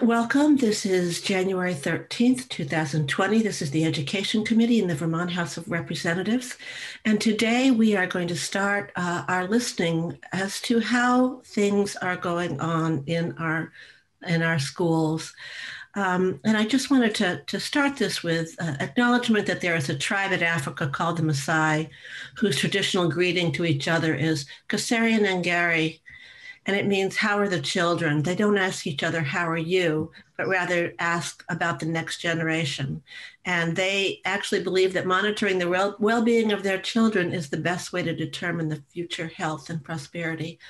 Welcome. This is January 13th, 2020. This is the Education Committee in the Vermont House of Representatives. And today we are going to start uh, our listening as to how things are going on in our, in our schools. Um, and I just wanted to, to start this with uh, acknowledgement that there is a tribe in Africa called the Maasai, whose traditional greeting to each other is Kasserian Ingera, and it means how are the children? They don't ask each other how are you? but rather ask about the next generation. And they actually believe that monitoring the well-being of their children is the best way to determine the future health and prosperity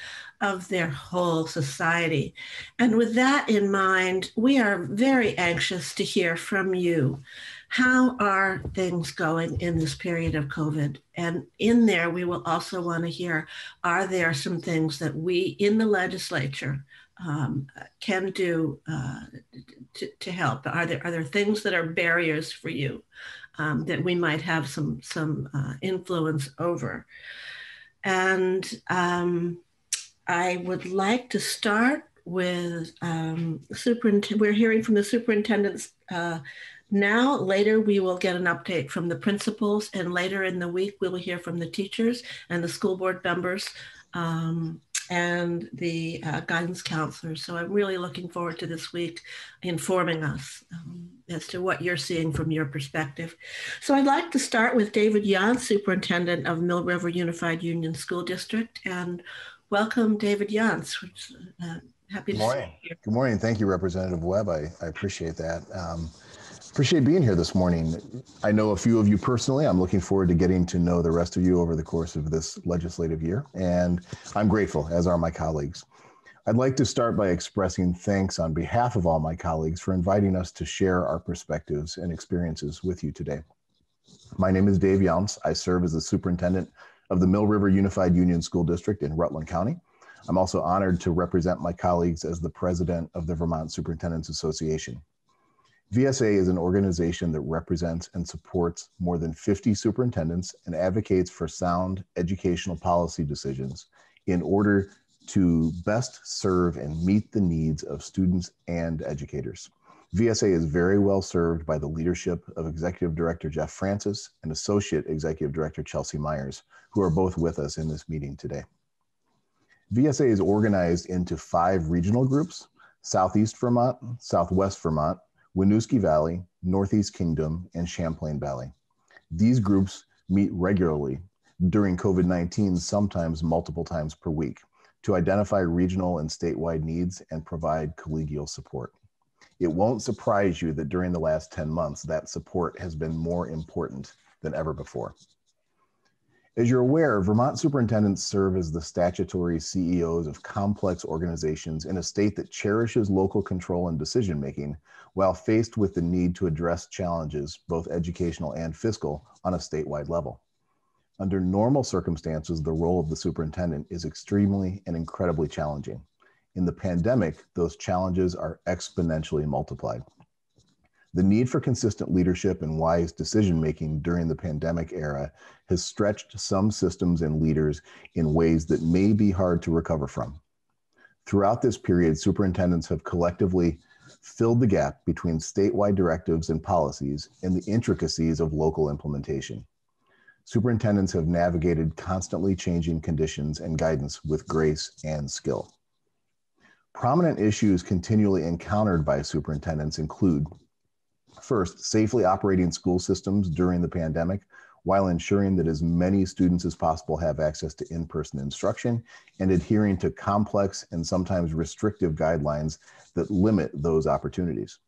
of their whole society. And with that in mind we are very anxious to hear from you how are things going in this period of COVID? And in there, we will also want to hear are there some things that we in the legislature um, can do uh, to, to help? Are there, are there things that are barriers for you um, that we might have some, some uh, influence over? And um, I would like to start with um, superintendent. We're hearing from the superintendent's uh, now, later, we will get an update from the principals, and later in the week, we will hear from the teachers and the school board members um, and the uh, guidance counselors. So I'm really looking forward to this week informing us um, as to what you're seeing from your perspective. So I'd like to start with David Younce, Superintendent of Mill River Unified Union School District, and welcome David Younce. Uh, happy Good morning. Good morning. Thank you, Representative Webb. I, I appreciate that. Um, Appreciate being here this morning. I know a few of you personally. I'm looking forward to getting to know the rest of you over the course of this legislative year, and I'm grateful, as are my colleagues. I'd like to start by expressing thanks on behalf of all my colleagues for inviting us to share our perspectives and experiences with you today. My name is Dave Younce. I serve as the superintendent of the Mill River Unified Union School District in Rutland County. I'm also honored to represent my colleagues as the president of the Vermont Superintendents Association. VSA is an organization that represents and supports more than 50 superintendents and advocates for sound educational policy decisions in order to best serve and meet the needs of students and educators. VSA is very well served by the leadership of Executive Director Jeff Francis and Associate Executive Director Chelsea Myers, who are both with us in this meeting today. VSA is organized into five regional groups Southeast Vermont, Southwest Vermont, Winooski Valley, Northeast Kingdom, and Champlain Valley. These groups meet regularly during COVID 19, sometimes multiple times per week, to identify regional and statewide needs and provide collegial support. It won't surprise you that during the last 10 months, that support has been more important than ever before. As you're aware, Vermont superintendents serve as the statutory CEOs of complex organizations in a state that cherishes local control and decision making while faced with the need to address challenges, both educational and fiscal, on a statewide level. Under normal circumstances, the role of the superintendent is extremely and incredibly challenging. In the pandemic, those challenges are exponentially multiplied. The need for consistent leadership and wise decision making during the pandemic era has stretched some systems and leaders in ways that may be hard to recover from. Throughout this period, superintendents have collectively filled the gap between statewide directives and policies and the intricacies of local implementation. Superintendents have navigated constantly changing conditions and guidance with grace and skill. Prominent issues continually encountered by superintendents include First, safely operating school systems during the pandemic while ensuring that as many students as possible have access to in person instruction and adhering to complex and sometimes restrictive guidelines that limit those opportunities.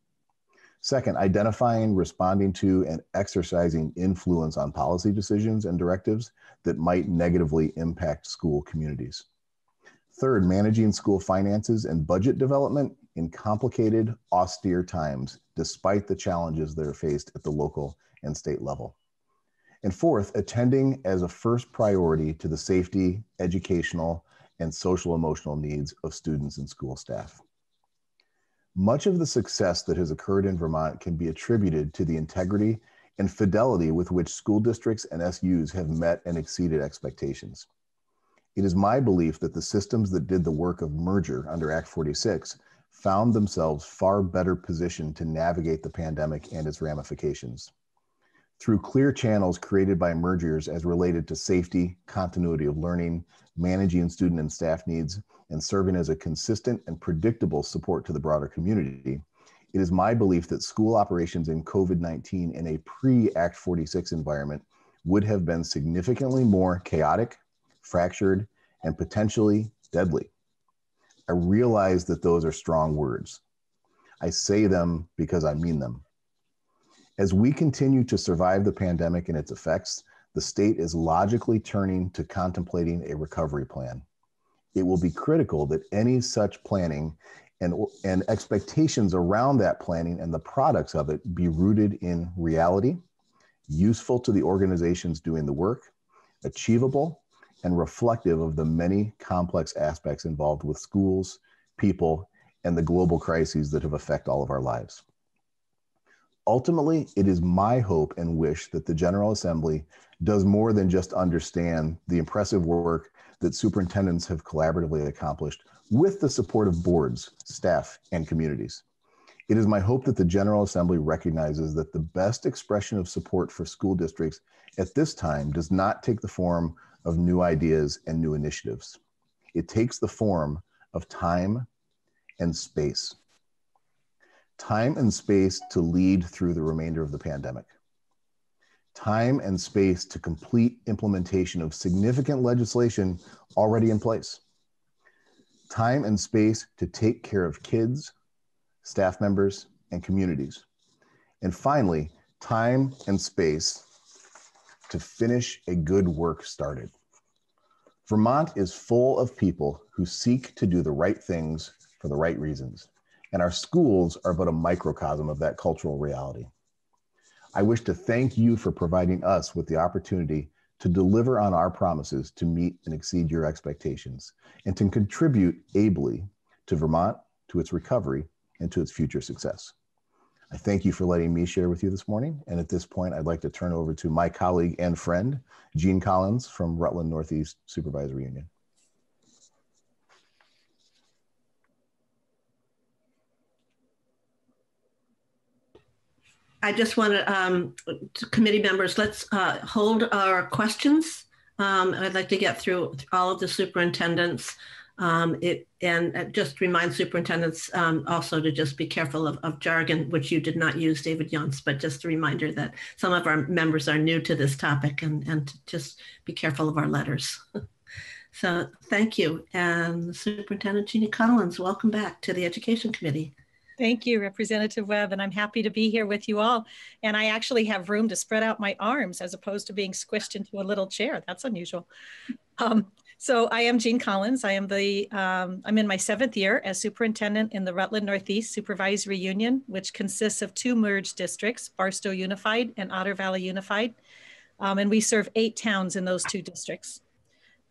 Second, identifying, responding to, and exercising influence on policy decisions and directives that might negatively impact school communities. Third, managing school finances and budget development in complicated, austere times, despite the challenges that are faced at the local and state level. And fourth, attending as a first priority to the safety, educational, and social emotional needs of students and school staff. Much of the success that has occurred in Vermont can be attributed to the integrity and fidelity with which school districts and SUs have met and exceeded expectations. It is my belief that the systems that did the work of merger under Act 46 found themselves far better positioned to navigate the pandemic and its ramifications. Through clear channels created by mergers as related to safety, continuity of learning, managing student and staff needs, and serving as a consistent and predictable support to the broader community, it is my belief that school operations in COVID 19 in a pre Act 46 environment would have been significantly more chaotic, fractured, and potentially deadly. I realize that those are strong words. I say them because I mean them. As we continue to survive the pandemic and its effects, the state is logically turning to contemplating a recovery plan. It will be critical that any such planning and, and expectations around that planning and the products of it be rooted in reality, useful to the organizations doing the work, achievable, and reflective of the many complex aspects involved with schools, people, and the global crises that have affected all of our lives. Ultimately, it is my hope and wish that the General Assembly does more than just understand the impressive work that superintendents have collaboratively accomplished with the support of boards, staff, and communities. It is my hope that the General Assembly recognizes that the best expression of support for school districts at this time does not take the form of new ideas and new initiatives. It takes the form of time and space. Time and space to lead through the remainder of the pandemic. Time and space to complete implementation of significant legislation already in place. Time and space to take care of kids, staff members, and communities. And finally, time and space to finish a good work started. Vermont is full of people who seek to do the right things for the right reasons, and our schools are but a microcosm of that cultural reality. I wish to thank you for providing us with the opportunity to deliver on our promises to meet and exceed your expectations and to contribute ably to Vermont, to its recovery, and to its future success. I thank you for letting me share with you this morning. And at this point, I'd like to turn over to my colleague and friend, Jeanne Collins from Rutland Northeast Supervisory Union. I just want to, um, to committee members, let's uh, hold our questions. Um, I'd like to get through all of the superintendents um, it, and uh, just remind superintendents um, also to just be careful of, of, jargon, which you did not use, David Younce, but just a reminder that some of our members are new to this topic and, and just be careful of our letters. so thank you. And Superintendent Jeannie Collins, welcome back to the Education Committee. Thank you, Representative Webb, and I'm happy to be here with you all. And I actually have room to spread out my arms as opposed to being squished into a little chair. That's unusual. Um, so I am Jeanne Collins. I am the, um, I'm in my seventh year as superintendent in the Rutland Northeast Supervisory Union, which consists of two merged districts, Barstow Unified and Otter Valley Unified. Um, and we serve eight towns in those two districts.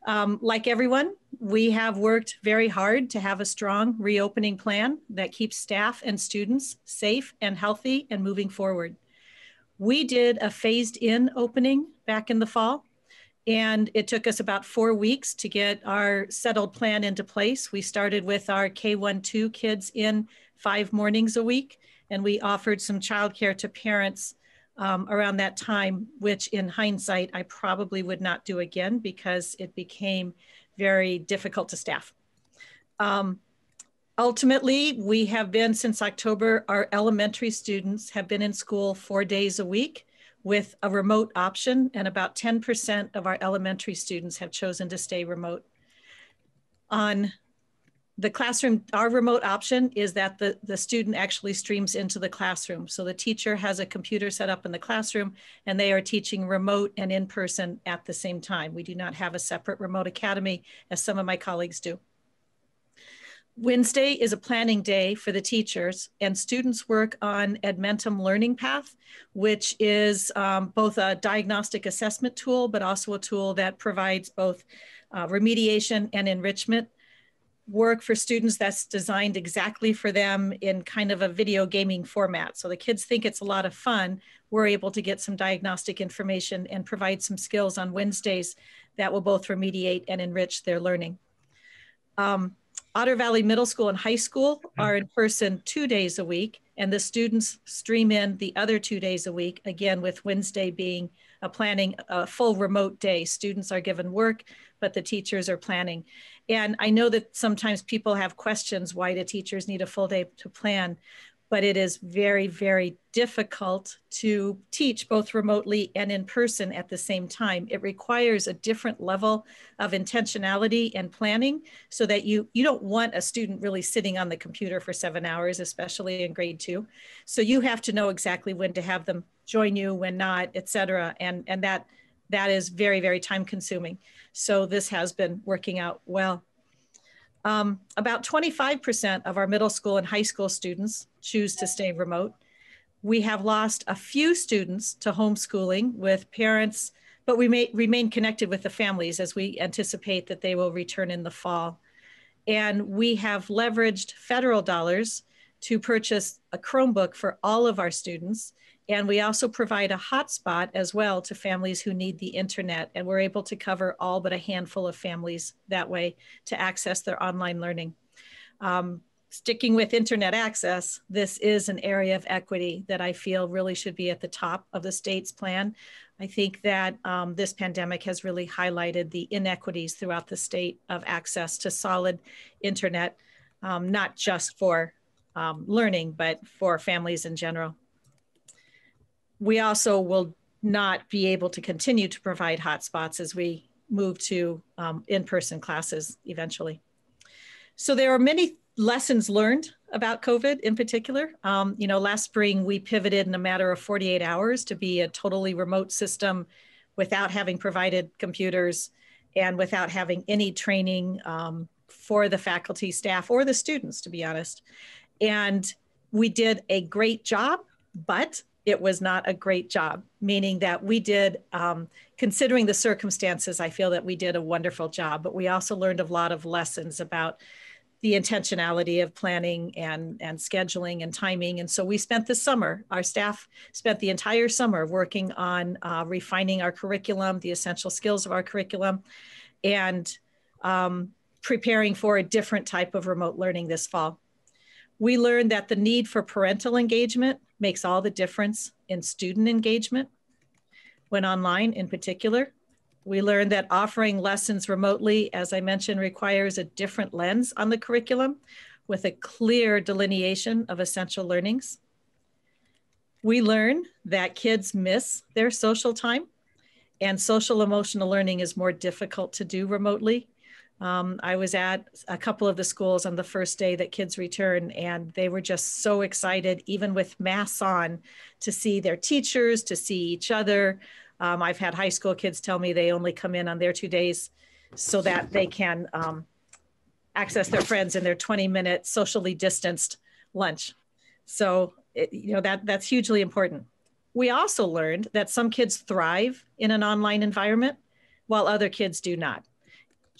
Um, like everyone, we have worked very hard to have a strong reopening plan that keeps staff and students safe and healthy and moving forward. We did a phased in opening back in the fall and it took us about four weeks to get our settled plan into place. We started with our K1 2 kids in five mornings a week, and we offered some childcare to parents um, around that time, which in hindsight, I probably would not do again because it became very difficult to staff. Um, ultimately, we have been since October, our elementary students have been in school four days a week with a remote option, and about 10% of our elementary students have chosen to stay remote. On the classroom, our remote option is that the, the student actually streams into the classroom. So the teacher has a computer set up in the classroom and they are teaching remote and in person at the same time. We do not have a separate remote academy as some of my colleagues do. Wednesday is a planning day for the teachers, and students work on Edmentum Learning Path, which is um, both a diagnostic assessment tool, but also a tool that provides both uh, remediation and enrichment work for students that's designed exactly for them in kind of a video gaming format. So the kids think it's a lot of fun. We're able to get some diagnostic information and provide some skills on Wednesdays that will both remediate and enrich their learning. Um, Otter Valley Middle School and High School mm-hmm. are in person two days a week, and the students stream in the other two days a week, again, with Wednesday being a planning a full remote day. Students are given work, but the teachers are planning. And I know that sometimes people have questions why do teachers need a full day to plan? But it is very, very difficult to teach both remotely and in person at the same time. It requires a different level of intentionality and planning so that you, you don't want a student really sitting on the computer for seven hours, especially in grade two. So you have to know exactly when to have them join you, when not, et cetera. And, and that, that is very, very time consuming. So this has been working out well. Um, about 25% of our middle school and high school students choose to stay remote. We have lost a few students to homeschooling with parents, but we may remain connected with the families as we anticipate that they will return in the fall. And we have leveraged federal dollars to purchase a Chromebook for all of our students and we also provide a hotspot as well to families who need the internet. And we're able to cover all but a handful of families that way to access their online learning. Um, sticking with internet access, this is an area of equity that I feel really should be at the top of the state's plan. I think that um, this pandemic has really highlighted the inequities throughout the state of access to solid internet, um, not just for um, learning, but for families in general we also will not be able to continue to provide hotspots as we move to um, in-person classes eventually. So there are many lessons learned about COVID in particular. Um, you know, last spring we pivoted in a matter of 48 hours to be a totally remote system without having provided computers and without having any training um, for the faculty, staff, or the students, to be honest. And we did a great job, but it was not a great job, meaning that we did, um, considering the circumstances, I feel that we did a wonderful job, but we also learned a lot of lessons about the intentionality of planning and, and scheduling and timing. And so we spent the summer, our staff spent the entire summer working on uh, refining our curriculum, the essential skills of our curriculum, and um, preparing for a different type of remote learning this fall. We learned that the need for parental engagement makes all the difference in student engagement when online in particular. We learned that offering lessons remotely, as I mentioned, requires a different lens on the curriculum with a clear delineation of essential learnings. We learn that kids miss their social time and social emotional learning is more difficult to do remotely. Um, I was at a couple of the schools on the first day that kids return, and they were just so excited, even with masks on, to see their teachers, to see each other. Um, I've had high school kids tell me they only come in on their two days so that they can um, access their friends in their 20 minute socially distanced lunch. So, it, you know, that, that's hugely important. We also learned that some kids thrive in an online environment while other kids do not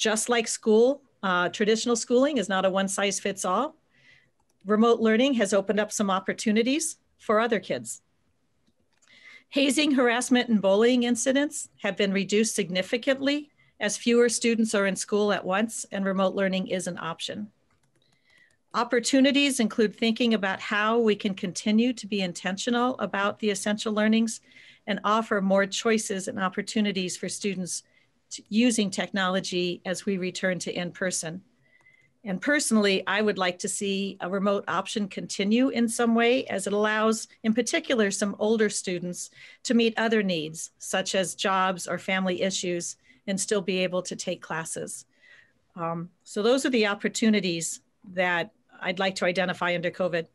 just like school, uh, traditional schooling is not a one size fits all. Remote learning has opened up some opportunities for other kids. Hazing, harassment, and bullying incidents have been reduced significantly as fewer students are in school at once and remote learning is an option. Opportunities include thinking about how we can continue to be intentional about the essential learnings and offer more choices and opportunities for students using technology as we return to in person. And personally, I would like to see a remote option continue in some way as it allows, in particular, some older students to meet other needs, such as jobs or family issues, and still be able to take classes. Um, so those are the opportunities that I'd like to identify under COVID.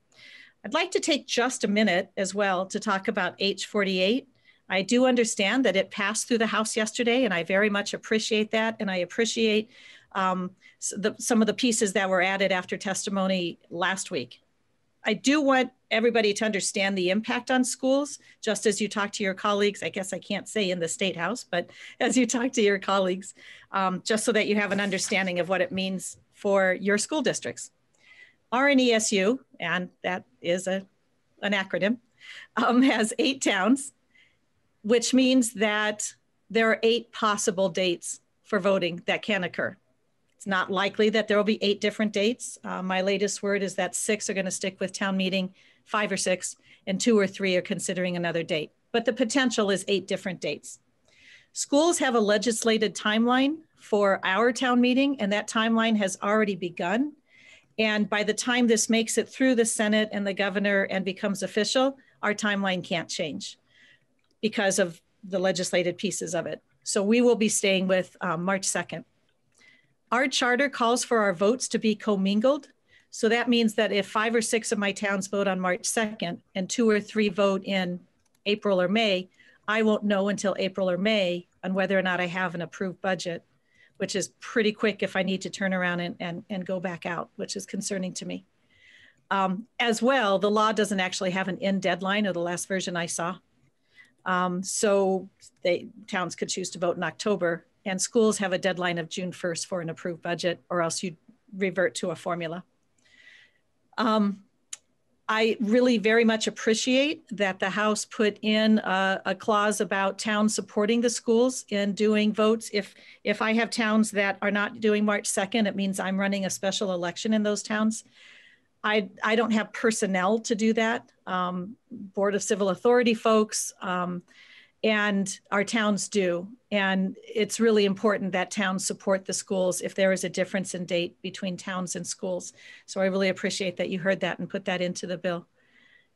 I'd like to take just a minute as well to talk about H48 I do understand that it passed through the House yesterday, and I very much appreciate that. And I appreciate um, the, some of the pieces that were added after testimony last week. I do want everybody to understand the impact on schools, just as you talk to your colleagues. I guess I can't say in the State House, but as you talk to your colleagues, um, just so that you have an understanding of what it means for your school districts. RNESU, and that is a, an acronym, um, has eight towns which means that there are eight possible dates for voting that can occur. It's not likely that there will be eight different dates. Uh, my latest word is that six are going to stick with town meeting, five or six, and two or three are considering another date. But the potential is eight different dates. Schools have a legislated timeline for our town meeting, and that timeline has already begun. And by the time this makes it through the Senate and the governor and becomes official, our timeline can't change because of the legislated pieces of it. So we will be staying with um, March 2nd. Our charter calls for our votes to be commingled. So that means that if five or six of my towns vote on March 2nd and two or three vote in April or May, I won't know until April or May on whether or not I have an approved budget, which is pretty quick if I need to turn around and, and, and go back out, which is concerning to me. Um, as well, the law doesn't actually have an end deadline, or the last version I saw. Um, so they towns could choose to vote in October, and schools have a deadline of June 1st for an approved budget, or else you revert to a formula. Um, I really very much appreciate that the House put in a, a, clause about towns supporting the schools in doing votes. If if I have towns that are not doing March 2nd, it means I'm running a special election in those towns. I, I don't have personnel to do that. Um, Board of Civil Authority folks um, and our towns do. And it's really important that towns support the schools if there is a difference in date between towns and schools. So I really appreciate that you heard that and put that into the bill.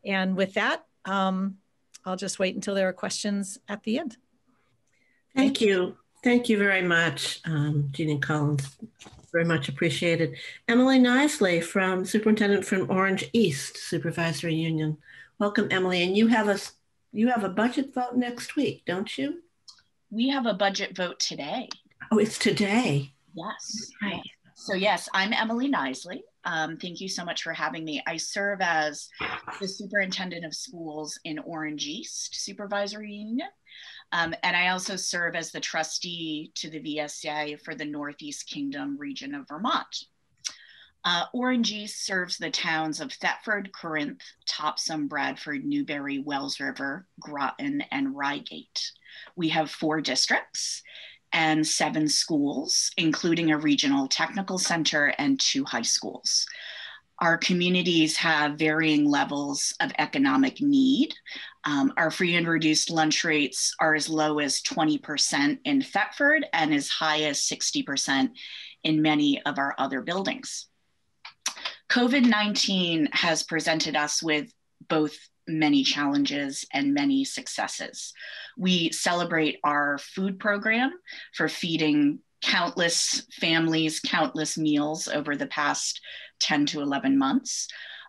And with that, um, I'll just wait until there are questions at the end. Thank you. Thank you very much, um, Jeannie Collins very much appreciated. Emily Knisely from Superintendent from Orange East Supervisory Union. Welcome, Emily. And you have a you have a budget vote next week, don't you? We have a budget vote today. Oh, it's today. Yes. Right. So yes, I'm Emily Knisely. Um, thank you so much for having me. I serve as the superintendent of schools in Orange East Supervisory Union. Um, and I also serve as the trustee to the VSA for the Northeast Kingdom region of Vermont. Uh, Orange serves the towns of Thetford, Corinth, Topsham, Bradford, Newbury, Wells River, Groton, and Ryegate. We have four districts and seven schools, including a regional technical center and two high schools. Our communities have varying levels of economic need. Um, our free and reduced lunch rates are as low as 20% in Thetford and as high as 60% in many of our other buildings. COVID 19 has presented us with both many challenges and many successes. We celebrate our food program for feeding countless families, countless meals over the past 10 to 11 months.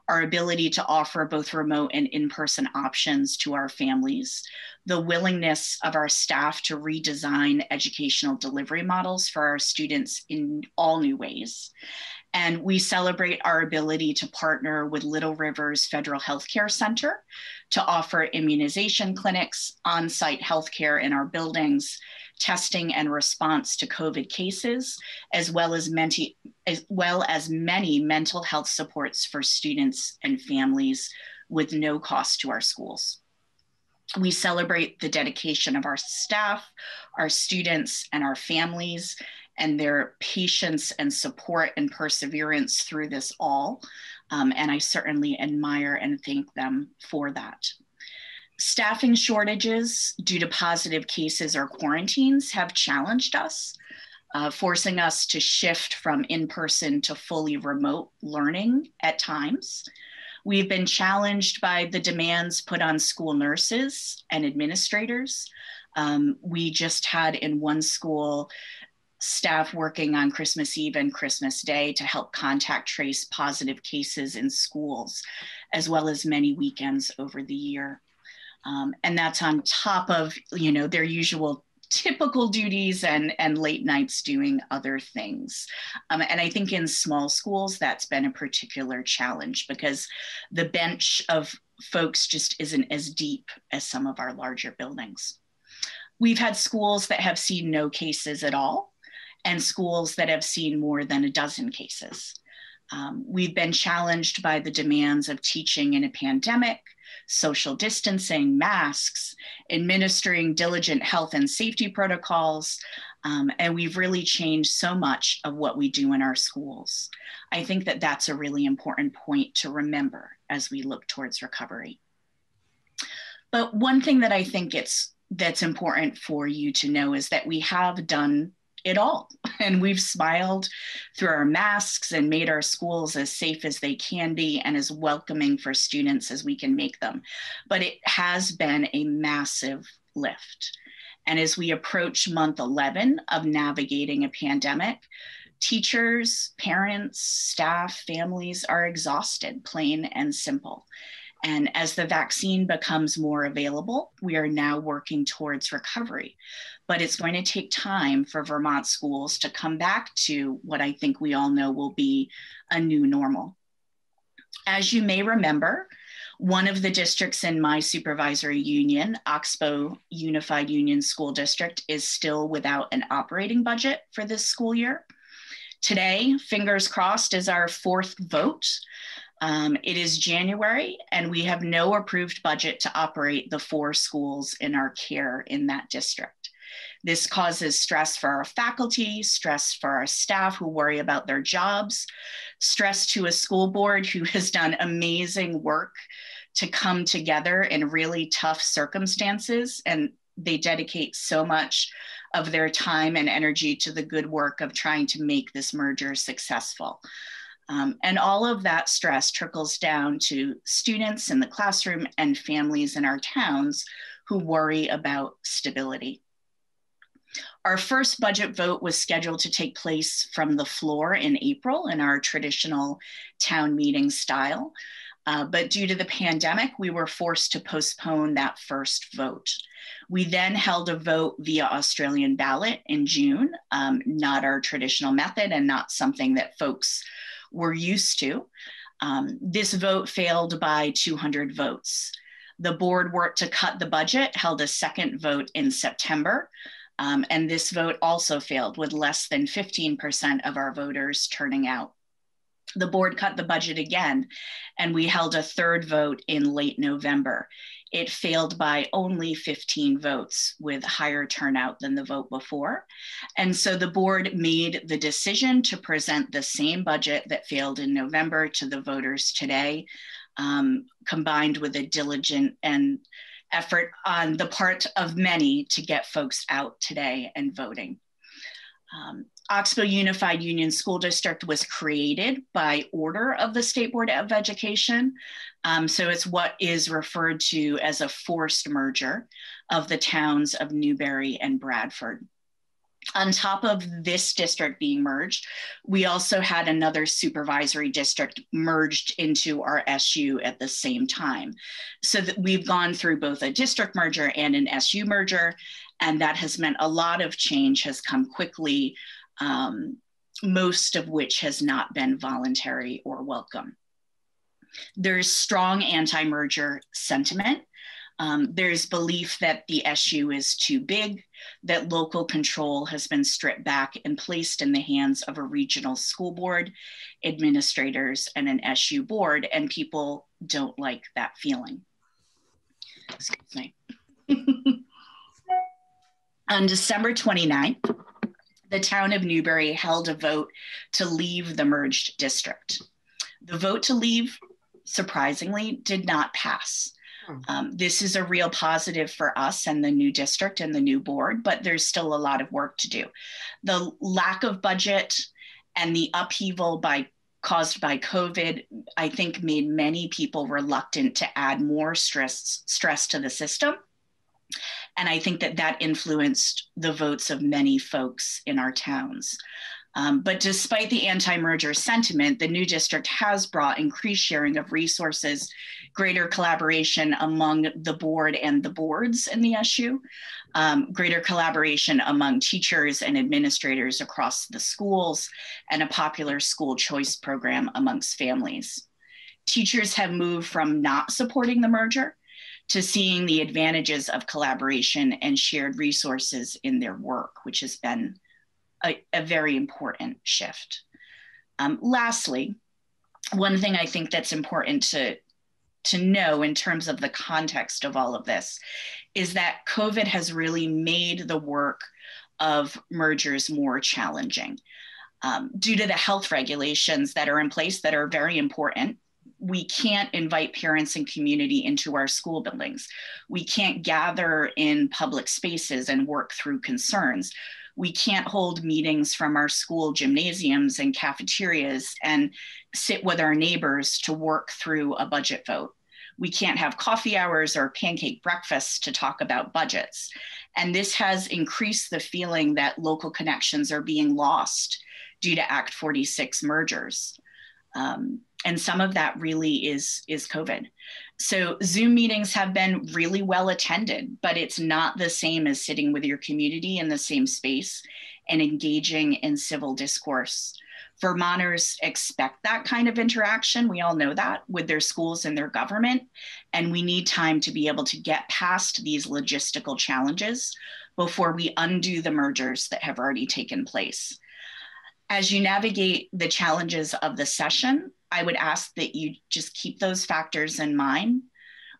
Our ability to offer both remote and in person options to our families, the willingness of our staff to redesign educational delivery models for our students in all new ways. And we celebrate our ability to partner with Little Rivers Federal Healthcare Center to offer immunization clinics, on site healthcare in our buildings, testing and response to COVID cases, as well as, menti- as well as many mental health supports for students and families with no cost to our schools. We celebrate the dedication of our staff, our students, and our families, and their patience and support and perseverance through this all. Um, and I certainly admire and thank them for that. Staffing shortages due to positive cases or quarantines have challenged us, uh, forcing us to shift from in person to fully remote learning at times. We've been challenged by the demands put on school nurses and administrators. Um, we just had in one school staff working on Christmas Eve and Christmas Day to help contact trace positive cases in schools, as well as many weekends over the year. Um, and that's on top of you know their usual typical duties and and late nights doing other things. Um, and i think in small schools that's been a particular challenge because the bench of folks just isn't as deep as some of our larger buildings. We've had schools that have seen no cases at all and schools that have seen more than a dozen cases um, we've been challenged by the demands of teaching in a pandemic social distancing, masks, administering diligent health and safety protocols, Um, and we've really changed so much of what we do in our schools. I think that that's a really important point to remember as we look towards recovery. But one thing that I think it's that's important for you to know is that we have done it all and we've smiled through our masks and made our schools as safe as they can be and as welcoming for students as we can make them. But it has been a massive lift. And as we approach month 11 of navigating a pandemic, teachers, parents, staff, families are exhausted, plain and simple. And as the vaccine becomes more available, we are now working towards recovery. But it's going to take time for Vermont schools to come back to what I think we all know will be a new normal. As you may remember, one of the districts in my supervisory union, Oxbow Unified Union School District, is still without an operating budget for this school year. Today, fingers crossed, is our fourth vote. Um, it is January, and we have no approved budget to operate the four schools in our care in that district. This causes stress for our faculty, stress for our staff who worry about their jobs, stress to a school board who has done amazing work to come together in really tough circumstances. And they dedicate so much of their time and energy to the good work of trying to make this merger successful. Um, and all of that stress trickles down to students in the classroom and families in our towns who worry about stability. Our first budget vote was scheduled to take place from the floor in April in our traditional town meeting style. Uh, but due to the pandemic, we were forced to postpone that first vote. We then held a vote via Australian ballot in June, um, not our traditional method and not something that folks were used to. Um, this vote failed by 200 votes. The board worked to cut the budget, held a second vote in September, um, and this vote also failed with less than 15% of our voters turning out the board cut the budget again, and we held a third vote in late November. It failed by only 15 votes with higher turnout than the vote before. And so the board made the decision to present the same budget that failed in November to the voters today, um, combined with a diligent and effort on the part of many to get folks out today and voting. Um, Oxbow Unified Union School District was created by order of the State Board of Education. Um, so it's what is referred to as a forced merger of the towns of Newbury and Bradford. On top of this district being merged, we also had another supervisory district merged into our SU at the same time. So that we've gone through both a district merger and an SU merger, and that has meant a lot of change has come quickly um, most of which has not been voluntary or welcome. There's strong anti merger sentiment. Um, there's belief that the SU is too big, that local control has been stripped back and placed in the hands of a regional school board, administrators, and an SU board, and people don't like that feeling. Excuse me. On December 29th, the town of Newbury held a vote to leave the merged district. The vote to leave, surprisingly, did not pass. Hmm. Um, this is a real positive for us and the new district and the new board, but there's still a lot of work to do. The lack of budget and the upheaval by caused by COVID, I think made many people reluctant to add more stress stress to the system. And I think that that influenced the votes of many folks in our towns. Um, but despite the anti merger sentiment, the new district has brought increased sharing of resources, greater collaboration among the board and the boards in the SU, um, greater collaboration among teachers and administrators across the schools, and a popular school choice program amongst families. Teachers have moved from not supporting the merger to seeing the advantages of collaboration and shared resources in their work, which has been a, a very important shift. Um, lastly, one thing I think that's important to, to know in terms of the context of all of this is that COVID has really made the work of mergers more challenging. Um, due to the health regulations that are in place that are very important, we can't invite parents and community into our school buildings. We can't gather in public spaces and work through concerns. We can't hold meetings from our school gymnasiums and cafeterias and sit with our neighbors to work through a budget vote. We can't have coffee hours or pancake breakfasts to talk about budgets. And this has increased the feeling that local connections are being lost due to Act 46 mergers. Um, and some of that really is is covid so zoom meetings have been really well attended but it's not the same as sitting with your community in the same space and engaging in civil discourse. Vermonters expect that kind of interaction. We all know that with their schools and their government. And we need time to be able to get past these logistical challenges before we undo the mergers that have already taken place. As you navigate the challenges of the session, I would ask that you just keep those factors in mind.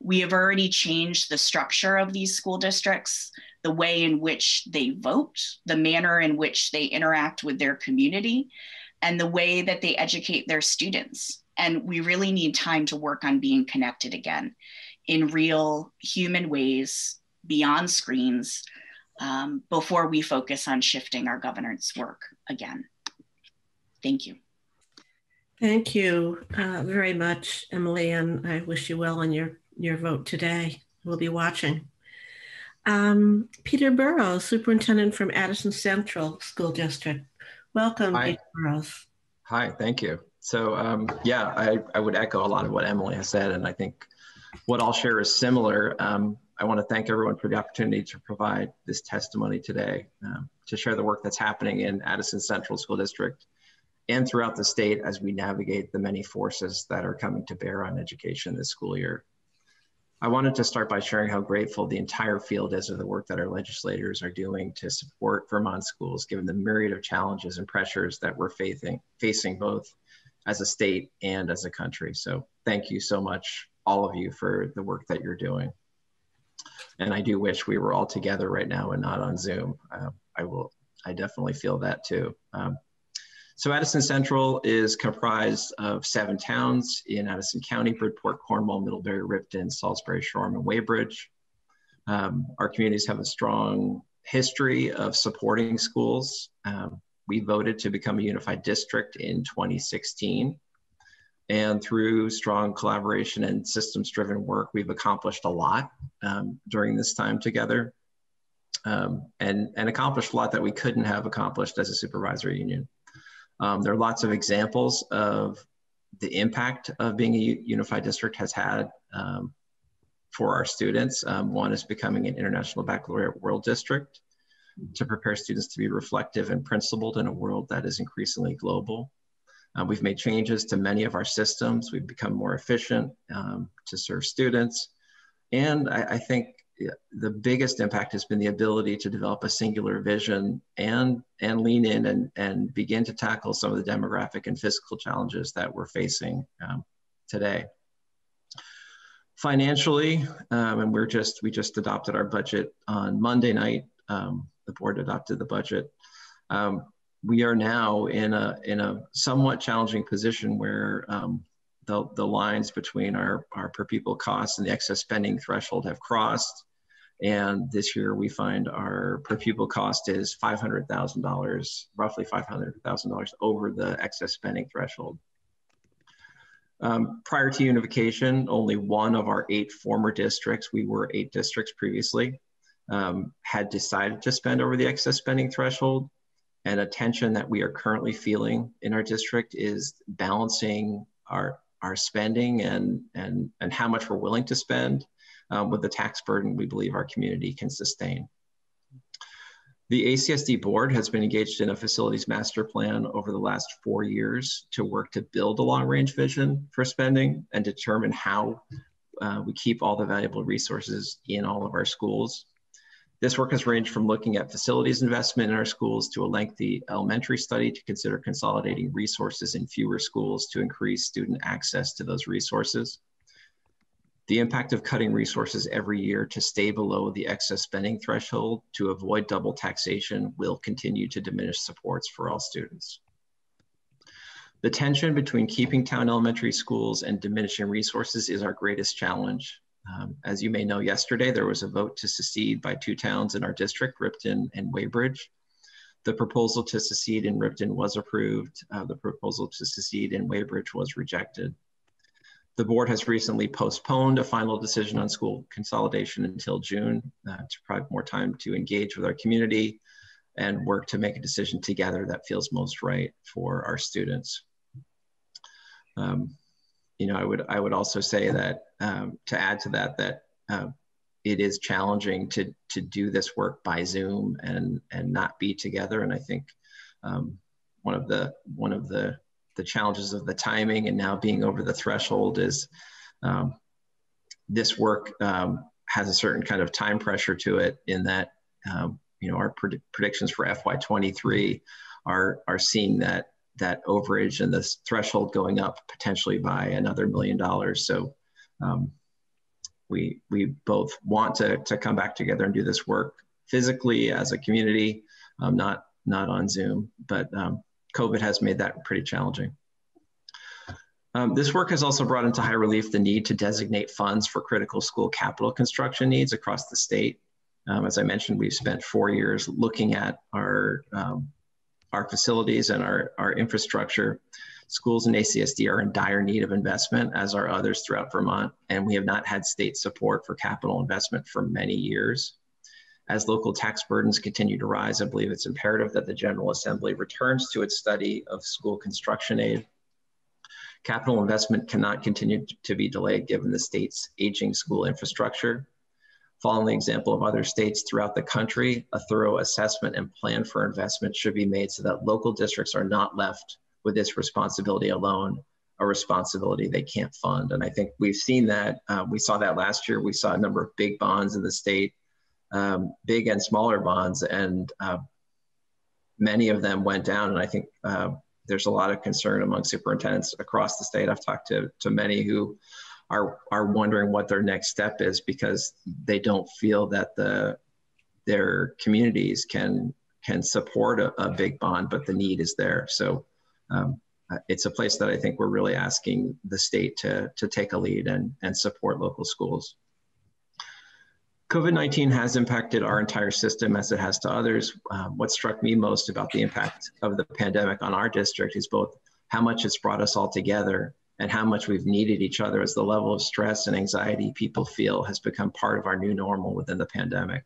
We have already changed the structure of these school districts, the way in which they vote, the manner in which they interact with their community, and the way that they educate their students. And we really need time to work on being connected again in real human ways beyond screens um, before we focus on shifting our governance work again. Thank you. Thank you uh, very much, Emily, and I wish you well on your, your vote today. We'll be watching. Um, Peter Burrows, Superintendent from Addison Central School District. Welcome, Hi. Peter Burrows. Hi, thank you. So um, yeah, I, I would echo a lot of what Emily has said, and I think what I'll share is similar. Um, I want to thank everyone for the opportunity to provide this testimony today, uh, to share the work that's happening in Addison Central School District and throughout the state as we navigate the many forces that are coming to bear on education this school year. I wanted to start by sharing how grateful the entire field is of the work that our legislators are doing to support Vermont schools, given the myriad of challenges and pressures that we're facing, facing both as a state and as a country. So thank you so much, all of you, for the work that you're doing. And I do wish we were all together right now and not on Zoom. Uh, I will, I definitely feel that too. Um, so Addison Central is comprised of seven towns in Addison County, Bridport, Cornwall, Middlebury, Ripton, Salisbury, Shoreham, and Weybridge. Um, our communities have a strong history of supporting schools. Um, we voted to become a unified district in 2016. And through strong collaboration and systems driven work, we've accomplished a lot um, during this time together um, and, and accomplished a lot that we couldn't have accomplished as a supervisory union. Um, there are lots of examples of the impact of being a unified district has had um, for our students. Um, one is becoming an International Baccalaureate World District to prepare students to be reflective and principled in a world that is increasingly global. Uh, we've made changes to many of our systems. We've become more efficient um, to serve students. And I, I think the biggest impact has been the ability to develop a singular vision and and lean in and and begin to tackle some of the demographic and fiscal challenges that we're facing um, today. Financially um, and we're just we just adopted our budget on monday night. Um, the board adopted the budget. Um, we are now in a in a somewhat challenging position where um, the, the lines between our, our per pupil costs and the excess spending threshold have crossed and this year we find our per pupil cost is $500,000, roughly $500,000 over the excess spending threshold. Um, prior to unification, only one of our eight former districts, we were eight districts previously, um, had decided to spend over the excess spending threshold. And a tension that we are currently feeling in our district is balancing our, our spending and, and, and how much we're willing to spend um, with the tax burden we believe our community can sustain. The ACSD board has been engaged in a facilities master plan over the last four years to work to build a long range vision for spending and determine how uh, we keep all the valuable resources in all of our schools. This work has ranged from looking at facilities investment in our schools to a lengthy elementary study to consider consolidating resources in fewer schools to increase student access to those resources. The impact of cutting resources every year to stay below the excess spending threshold to avoid double taxation will continue to diminish supports for all students. The tension between keeping town elementary schools and diminishing resources is our greatest challenge. Um, as you may know, yesterday there was a vote to secede by two towns in our district, Ripton and Weybridge. The proposal to secede in Ripton was approved. Uh, the proposal to secede in Weybridge was rejected. The board has recently postponed a final decision on school consolidation until June uh, to provide more time to engage with our community and work to make a decision together that feels most right for our students. Um, you know, I would I would also say that um, to add to that that uh, it is challenging to to do this work by Zoom and and not be together. And I think um, one of the one of the the challenges of the timing and now being over the threshold is um, this work um, has a certain kind of time pressure to it in that um, you know our pred predictions for FY23 are are seeing that that overage and this threshold going up potentially by another million dollars. So um, we we both want to to come back together and do this work physically as a community, um, not not on Zoom, but um, COVID has made that pretty challenging. Um, this work has also brought into high relief the need to designate funds for critical school capital construction needs across the state. Um, as I mentioned, we've spent four years looking at our, um, our facilities and our, our infrastructure. Schools and ACSD are in dire need of investment, as are others throughout Vermont, and we have not had state support for capital investment for many years. As local tax burdens continue to rise, I believe it's imperative that the General Assembly returns to its study of school construction aid. Capital investment cannot continue to be delayed given the state's aging school infrastructure. Following the example of other states throughout the country, a thorough assessment and plan for investment should be made so that local districts are not left with this responsibility alone, a responsibility they can't fund. And I think we've seen that. Uh, we saw that last year. We saw a number of big bonds in the state um, big and smaller bonds, and uh, many of them went down. And I think uh, there's a lot of concern among superintendents across the state. I've talked to, to many who are, are wondering what their next step is because they don't feel that the their communities can can support a, a big bond, but the need is there. So um, uh, it's a place that I think we're really asking the state to, to take a lead and, and support local schools. COVID-19 has impacted our entire system as it has to others. Um, what struck me most about the impact of the pandemic on our district is both how much it's brought us all together and how much we've needed each other as the level of stress and anxiety people feel has become part of our new normal within the pandemic.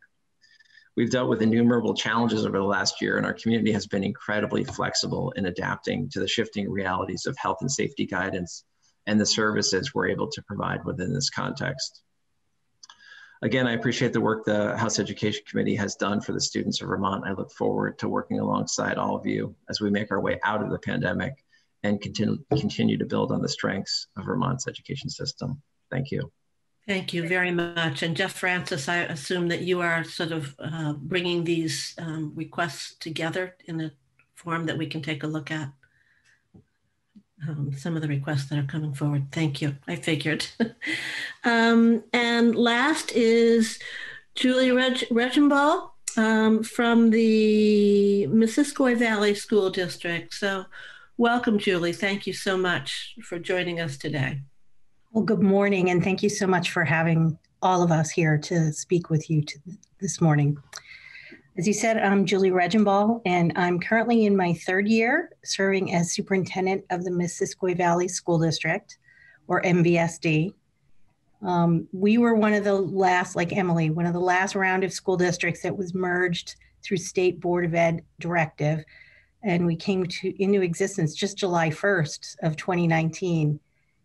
We've dealt with innumerable challenges over the last year, and our community has been incredibly flexible in adapting to the shifting realities of health and safety guidance and the services we're able to provide within this context again, I appreciate the work the House Education Committee has done for the students of Vermont. I look forward to working alongside all of you as we make our way out of the pandemic and continue, continue to build on the strengths of Vermont's education system. Thank you. Thank you very much. And Jeff Francis, I assume that you are sort of uh, bringing these um, requests together in a form that we can take a look at um, some of the requests that are coming forward. Thank you. I figured. um, and last is Julie Reg- Regimbal um, from the Missisquoi Valley School District. So, welcome, Julie. Thank you so much for joining us today. Well, good morning, and thank you so much for having all of us here to speak with you to, this morning. As you said, I'm Julie Regimbal, and I'm currently in my third year serving as superintendent of the Missisquoi Valley School District, or MVSD. Um, we were one of the last, like Emily, one of the last round of school districts that was merged through State Board of Ed directive, and we came to into existence just July 1st of 2019.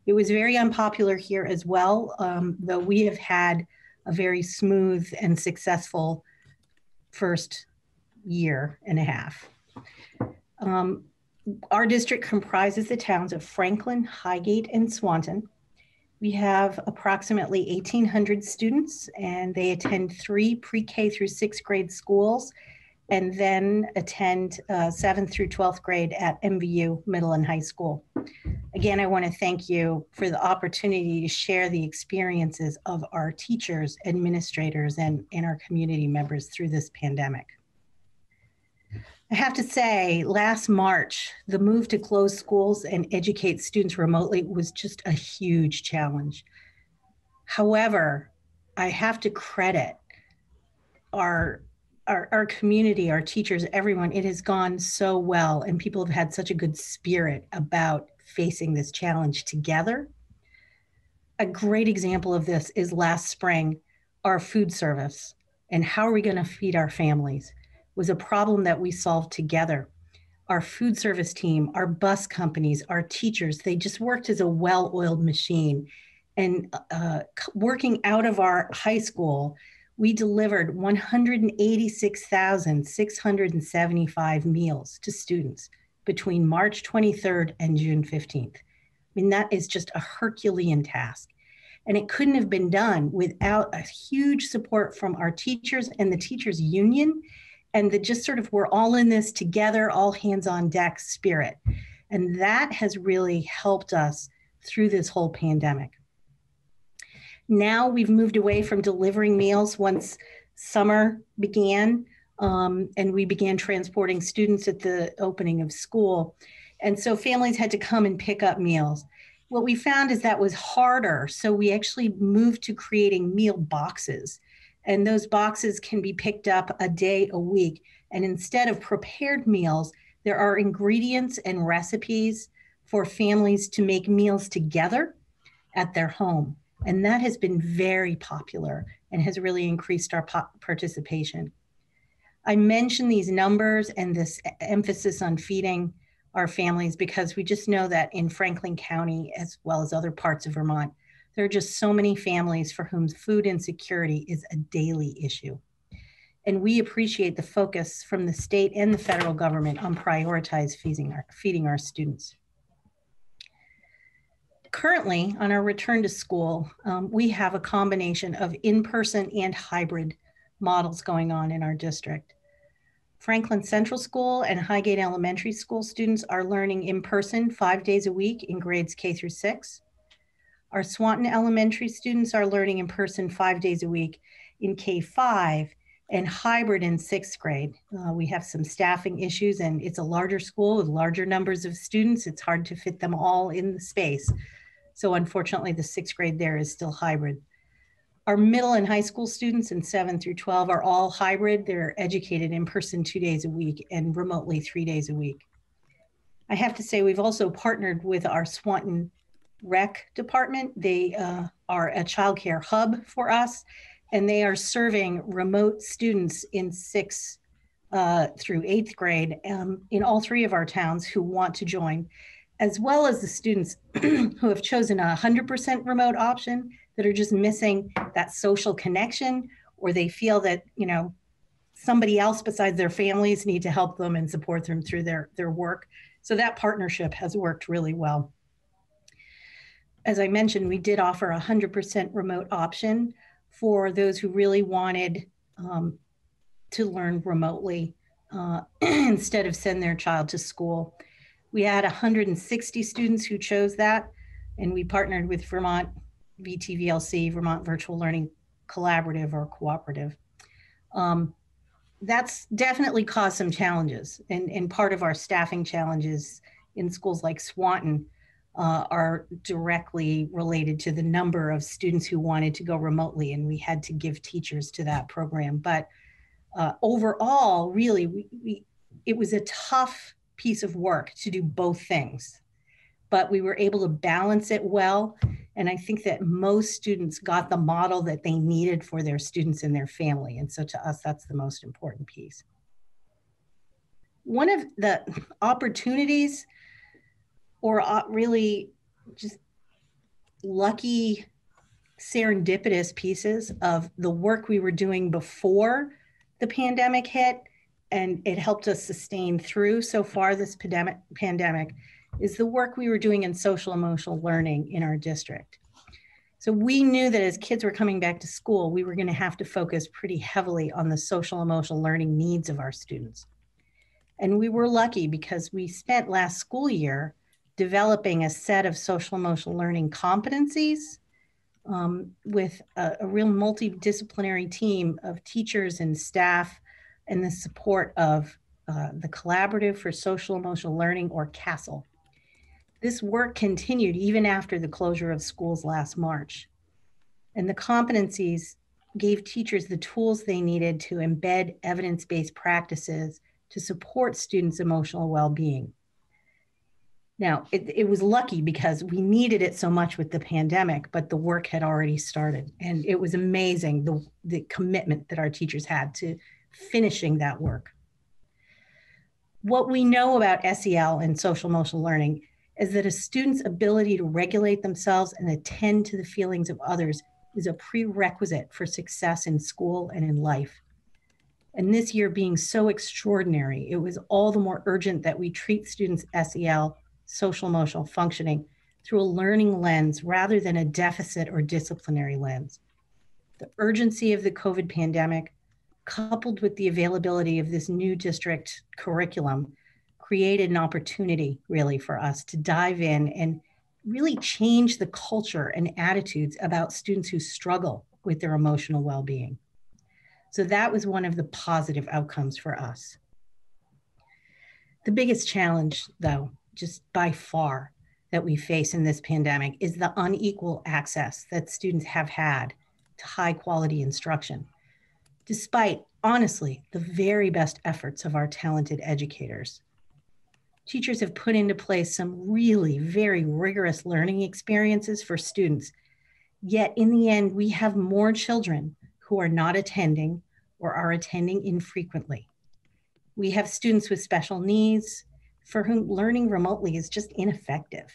It was very unpopular here as well, um, though we have had a very smooth and successful first year and a half. Um, our district comprises the towns of Franklin, Highgate, and Swanton. We have approximately 1,800 students, and they attend three pre K through sixth grade schools and then attend uh, 7th through 12th grade at MVU Middle and High School. Again, I want to thank you for the opportunity to share the experiences of our teachers, administrators, and, and our community members through this pandemic. I have to say, last March, the move to close schools and educate students remotely was just a huge challenge. However, I have to credit our our, our community, our teachers, everyone, it has gone so well, and people have had such a good spirit about facing this challenge together. A great example of this is last spring, our food service and how are we going to feed our families was a problem that we solved together. Our food service team, our bus companies, our teachers, they just worked as a well oiled machine. And uh, working out of our high school, we delivered 186,675 meals to students between March 23rd and June 15th. I mean, that is just a Herculean task. And it couldn't have been done without a huge support from our teachers and the teachers union and the just sort of we're all in this together, all hands on deck spirit. And that has really helped us through this whole pandemic. Now we've moved away from delivering meals once summer began, um, and we began transporting students at the opening of school. And so families had to come and pick up meals. What we found is that was harder. So we actually moved to creating meal boxes. And those boxes can be picked up a day a week. And instead of prepared meals, there are ingredients and recipes for families to make meals together at their home. And that has been very popular and has really increased our participation. I mention these numbers and this emphasis on feeding our families because we just know that in Franklin County, as well as other parts of Vermont, there are just so many families for whom food insecurity is a daily issue. And we appreciate the focus from the state and the federal government on prioritize feeding our, feeding our students currently, on our return to school, um, we have a combination of in person and hybrid models going on in our district. Franklin Central School and Highgate Elementary School students are learning in person five days a week in grades K through six. Our Swanton Elementary students are learning in person five days a week in K 5 and hybrid in sixth grade. Uh, we have some staffing issues, and it's a larger school with larger numbers of students. It's hard to fit them all in the space. So unfortunately, the sixth grade there is still hybrid. Our middle and high school students in seven through 12 are all hybrid. They're educated in person two days a week and remotely three days a week. I have to say, we've also partnered with our Swanton Rec Department. They uh, are a childcare hub for us, and they are serving remote students in sixth uh, through eighth grade um, in all three of our towns who want to join as well as the students who have chosen a 100% remote option that are just missing that social connection or they feel that you know somebody else besides their families need to help them and support them through their their work. So that partnership has worked really well. As i mentioned we did offer a 100% remote option for those who really wanted um, to learn remotely uh, instead of send their child to school we had 160 students who chose that, and we partnered with Vermont VTVLC, Vermont Virtual Learning Collaborative or Cooperative. Um, that's definitely caused some challenges, and, and part of our staffing challenges in schools like Swanton uh, are directly related to the number of students who wanted to go remotely, and we had to give teachers to that program. But uh, overall, really, we, we, it was a tough piece of work to do both things. But we were able to balance it well. And I think that most students got the model that they needed for their students and their family. And so to us, that's the most important piece. One of the opportunities, or uh, really just lucky serendipitous pieces of the work we were doing before the pandemic hit and it helped us sustain through so far this pandemic, pandemic is the work we were doing in social emotional learning in our district. So we knew that as kids were coming back to school, we were going to have to focus pretty heavily on the social emotional learning needs of our students. And we were lucky because we spent last school year developing a set of social emotional learning competencies um, with a, a, real multidisciplinary team of teachers and staff and the support of uh, the Collaborative for Social Emotional Learning, or CASEL. This work continued even after the closure of schools last March. And the competencies gave teachers the tools they needed to embed evidence based practices to support students' emotional well being. Now, it, it, was lucky because we needed it so much with the pandemic, but the work had already started. And it was amazing the, the commitment that our teachers had to finishing that work. What we know about SEL and social emotional learning is that a student's ability to regulate themselves and attend to the feelings of others is a prerequisite for success in school and in life. And this year being so extraordinary, it was all the more urgent that we treat students' SEL, social emotional functioning, through a learning lens rather than a deficit or disciplinary lens. The urgency of the COVID pandemic, coupled with the availability of this new district curriculum, created an opportunity really for us to dive in and really change the culture and attitudes about students who struggle with their emotional well being. So that was one of the positive outcomes for us. The biggest challenge, though, just by far, that we face in this pandemic is the unequal access that students have had to high quality instruction, despite, honestly, the very best efforts of our talented educators. Teachers have put into place some really very rigorous learning experiences for students. Yet, in the end, we have more children who are not attending or are attending infrequently. We have students with special needs for whom learning remotely is just ineffective.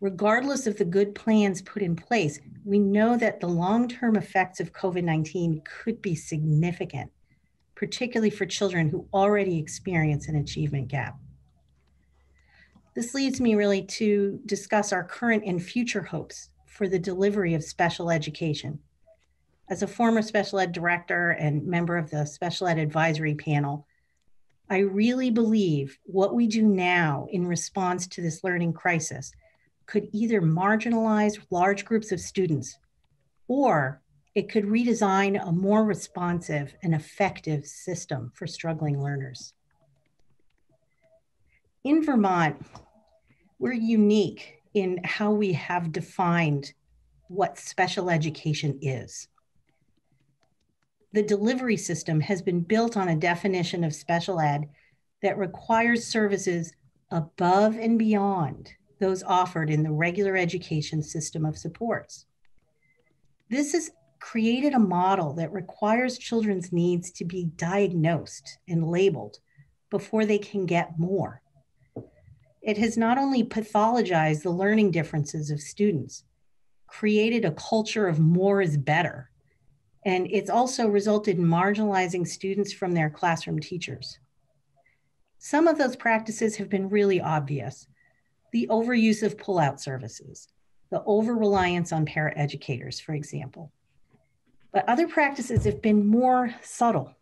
Regardless of the good plans put in place, we know that the long term effects of COVID 19 could be significant, particularly for children who already experience an achievement gap. This leads me really to discuss our current and future hopes for the delivery of special education as a former special ed director and member of the special ed advisory panel, I really believe what we do now in response to this learning crisis could either marginalize large groups of students or it could redesign a more responsive and effective system for struggling learners. In Vermont, we're unique in how we have defined what special education is the delivery system has been built on a definition of special ed that requires services above and beyond those offered in the regular education system of supports. This has created a model that requires children's needs to be diagnosed and labeled before they can get more. It has not only pathologized the learning differences of students, created a culture of more is better, and it's also resulted in marginalizing students from their classroom teachers. Some of those practices have been really obvious. The overuse of pullout services, the over reliance on paraeducators, for example. But other practices have been more subtle,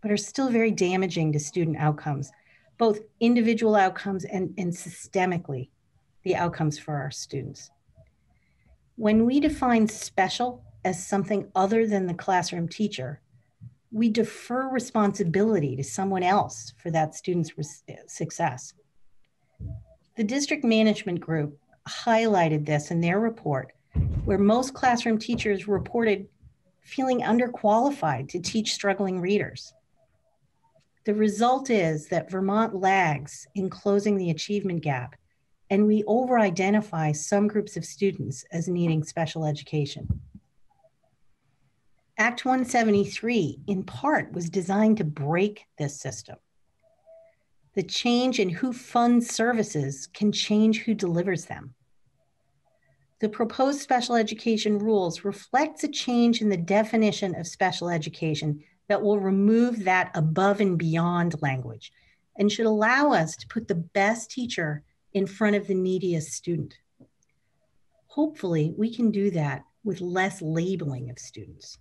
but are still very damaging to student outcomes, both individual outcomes and, and systemically, the outcomes for our students. When we define special as something other than the classroom teacher, we defer responsibility to someone else for that student's success. The district management group highlighted this in their report, where most classroom teachers reported feeling underqualified to teach struggling readers. The result is that Vermont lags in closing the achievement gap, and we over identify some groups of students as needing special education. Act 173, in part, was designed to break this system. The change in who funds services can change who delivers them. The proposed special education rules reflects a change in the definition of special education that will remove that above and beyond language and should allow us to put the best teacher in front of the neediest student. hopefully we can do that with less labeling of students.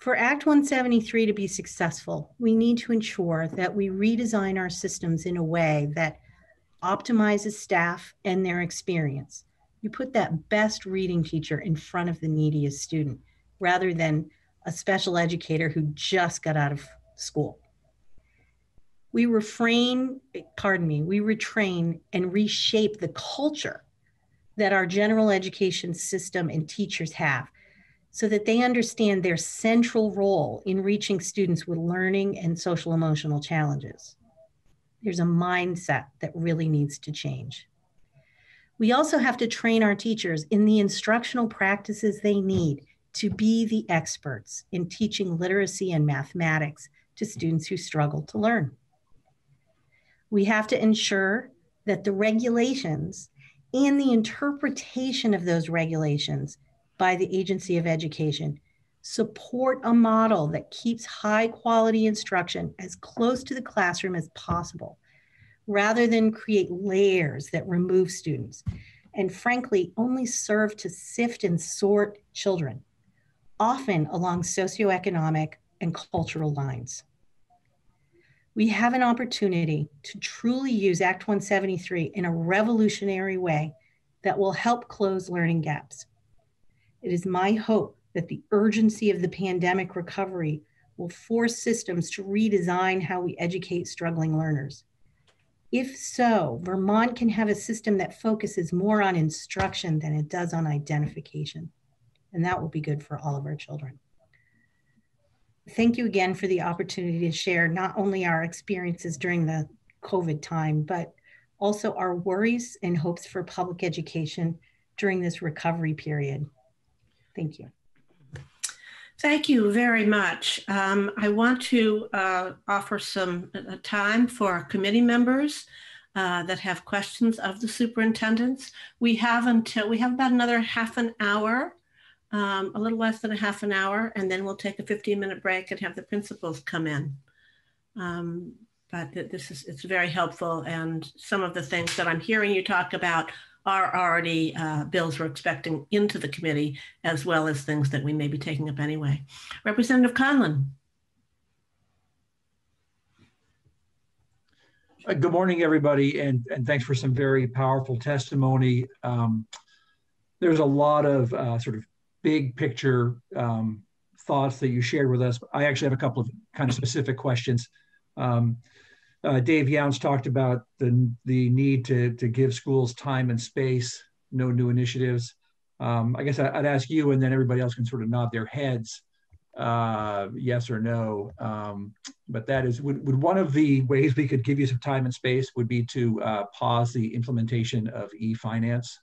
For Act 173 to be successful, we need to ensure that we redesign our systems in a way that optimizes staff and their experience. You put that best reading teacher in front of the neediest student rather than a special educator who just got out of school. We refrain, pardon me, we retrain and reshape the culture that our general education system and teachers have so that they understand their central role in reaching students with learning and social emotional challenges. There's a mindset that really needs to change. We also have to train our teachers in the instructional practices they need to be the experts in teaching literacy and mathematics to students who struggle to learn. We have to ensure that the regulations and the interpretation of those regulations by the Agency of Education support a model that keeps high quality instruction as close to the classroom as possible, rather than create layers that remove students and frankly only serve to sift and sort children, often along socioeconomic and cultural lines. We have an opportunity to truly use Act 173 in a revolutionary way that will help close learning gaps. It is my hope that the urgency of the pandemic recovery will force systems to redesign how we educate struggling learners. If so, Vermont can have a system that focuses more on instruction than it does on identification. And that will be good for all of our children. Thank you again for the opportunity to share not only our experiences during the COVID time, but also our worries and hopes for public education during this recovery period. Thank you. Thank you very much. Um, I want to uh, offer some uh, time for committee members uh, that have questions of the superintendents. We have until we have about another half an hour, um, a little less than a half an hour, and then we'll take a 15 minute break and have the principals come in. Um, but this is it's very helpful, and some of the things that I'm hearing you talk about are already uh, bills we're expecting into the committee, as well as things that we may be taking up anyway. Representative Conlon. Uh, good morning, everybody, and, and thanks for some very powerful testimony. Um, there's a lot of uh, sort of big picture um, thoughts that you shared with us. I actually have a couple of kind of specific questions. Um, uh, Dave Younce talked about the, the need to, to give schools time and space, no new initiatives. Um, I guess I, would ask you, and then everybody else can sort of nod their heads, uh, yes or no. Um, but that is, would, would one of the ways we could give you some time and space would be to uh, pause the implementation of e-finance?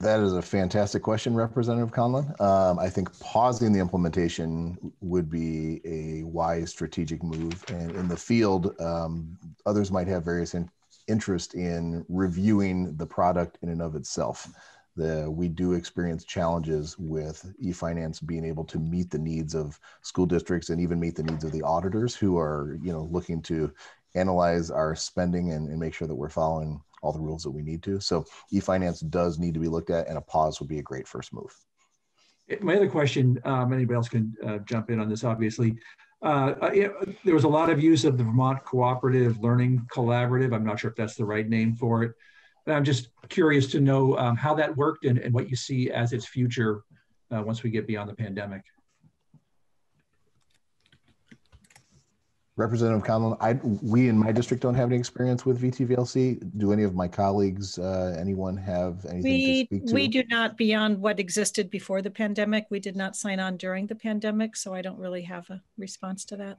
That is a fantastic question, Representative Conlon. Um, I think pausing the implementation would be a wise strategic move. And in the field, um, others might have various in, interest in reviewing the product in and of itself. The, we do experience challenges with e-finance being able to meet the needs of school districts and even meet the needs of the auditors who are, you know, looking to analyze our spending and, and make sure that we're following all the rules that we need to. So e-finance does need to be looked at, and a pause would be a great first move. My other question, um, anybody else can uh, jump in on this, obviously. Uh, uh there was a lot of use of the Vermont Cooperative Learning Collaborative. I'm not sure if that's the right name for it. But I'm just curious to know um, how that worked and, and, what you see as its future uh, once we get beyond the pandemic. Representative Conlon, I, we in my district don't have any experience with VTVLC. Do any of my colleagues, uh, anyone have anything we, to speak to? We do not beyond what existed before the pandemic. We did not sign on during the pandemic, so I don't really have a response to that.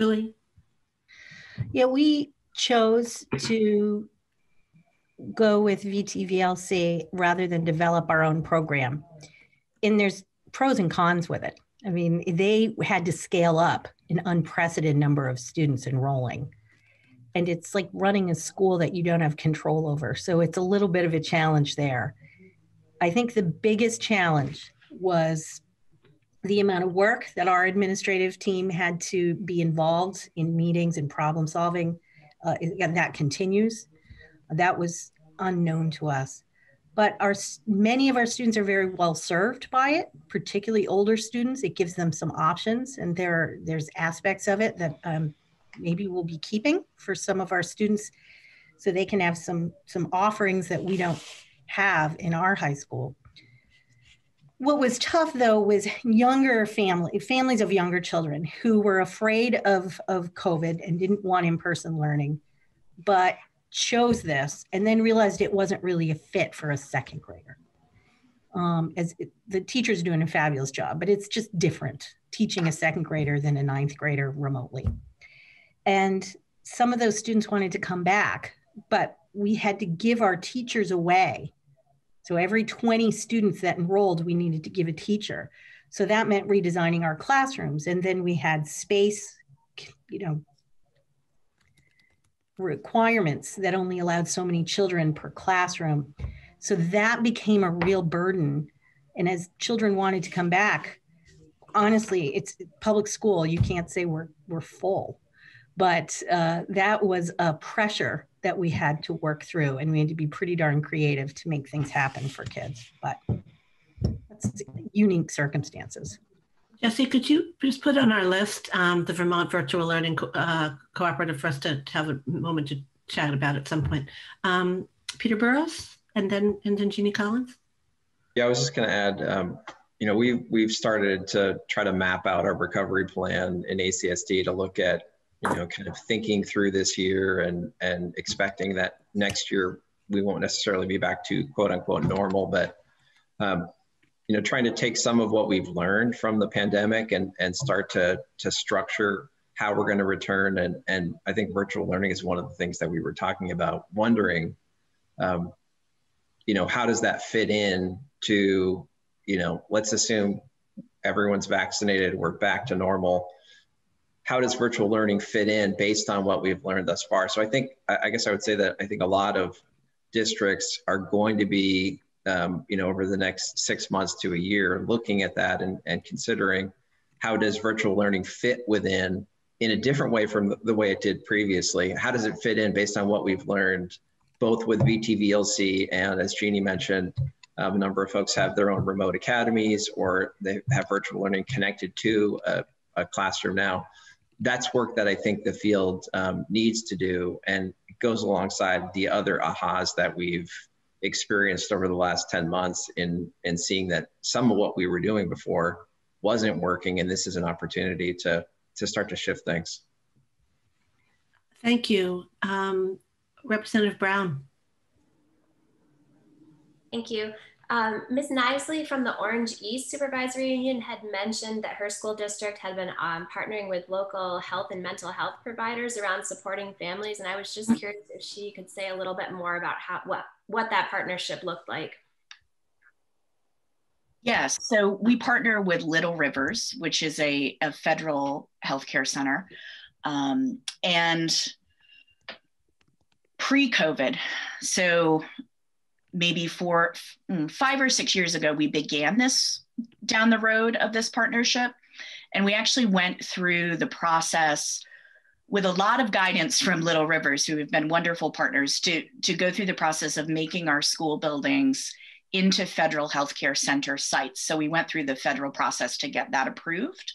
Really? Yeah, we chose to go with VTVLC rather than develop our own program. And there's pros and cons with it. I mean, they had to scale up an unprecedented number of students enrolling. And it's like running a school that you don't have control over. So it's a little bit of a challenge there. I think the biggest challenge was the amount of work that our administrative team had to be involved in meetings and problem solving uh, and that continues. That was unknown to us. But our many of our students are very well served by it, particularly older students. It gives them some options, and there there's aspects of it that um, maybe we'll be keeping for some of our students, so they can have some some offerings that we don't have in our high school. What was tough though was younger family families of younger children who were afraid of of COVID and didn't want in-person learning, but chose this and then realized it wasn't really a fit for a second grader. Um, as it, the teacher's doing a fabulous job, but it's just different teaching a second grader than a ninth grader remotely. And some of those students wanted to come back, but we had to give our teachers away. So every 20 students that enrolled, we needed to give a teacher. So that meant redesigning our classrooms. And then we had space, you know, requirements that only allowed so many children per classroom. So that became a real burden. And as children wanted to come back, honestly, it's public school. You can't say we're we're full, but uh, that was a pressure that we had to work through, and we had to be pretty darn creative to make things happen for kids. But that's unique circumstances. Jesse, could you just put on our list um, the Vermont Virtual Learning Co- uh, Cooperative for us to, to, have a moment to chat about at some point? Um, Peter Burrows and then and then Jeanne Collins. Yeah, I was just going to add. Um, you know, we've we've started to try to map out our recovery plan in ACSD to look at you know kind of thinking through this year and and expecting that next year we won't necessarily be back to quote unquote normal, but um, you know, trying to take some of what we've learned from the pandemic and, and start to, to structure how we're going to return. And, and I think virtual learning is one of the things that we were talking about, wondering, um, you know, how does that fit in to, you know, let's assume everyone's vaccinated, we're back to normal. How does virtual learning fit in based on what we've learned thus far? So I think, I guess I would say that I think a lot of districts are going to be um, you know, over the next six months to a year, looking at that and, and considering how does virtual learning fit within in a different way from the way it did previously? How does it fit in based on what we've learned, both with VTVLC and as Jeanne mentioned, um, a number of folks have their own remote academies or they have virtual learning connected to a, a classroom now. That's work that I think the field um, needs to do and goes alongside the other ahas that we've experienced over the last 10 months in in seeing that some of what we were doing before wasn't working and this is an opportunity to to start to shift things thank you um, representative brown thank you um, Ms. Knisely from the Orange East Supervisory Union had mentioned that her school district had been um, partnering with local health and mental health providers around supporting families. And I was just curious if she could say a little bit more about how, what, what that partnership looked like. Yes, so we partner with Little Rivers, which is a, a federal healthcare center. Um, and pre COVID, so maybe four, mm, five or six years ago, we began this down the road of this partnership. And we actually went through the process with a lot of guidance from Little Rivers, who have been wonderful partners, to, to go through the process of making our school buildings into federal healthcare center sites. So we went through the federal process to get that approved.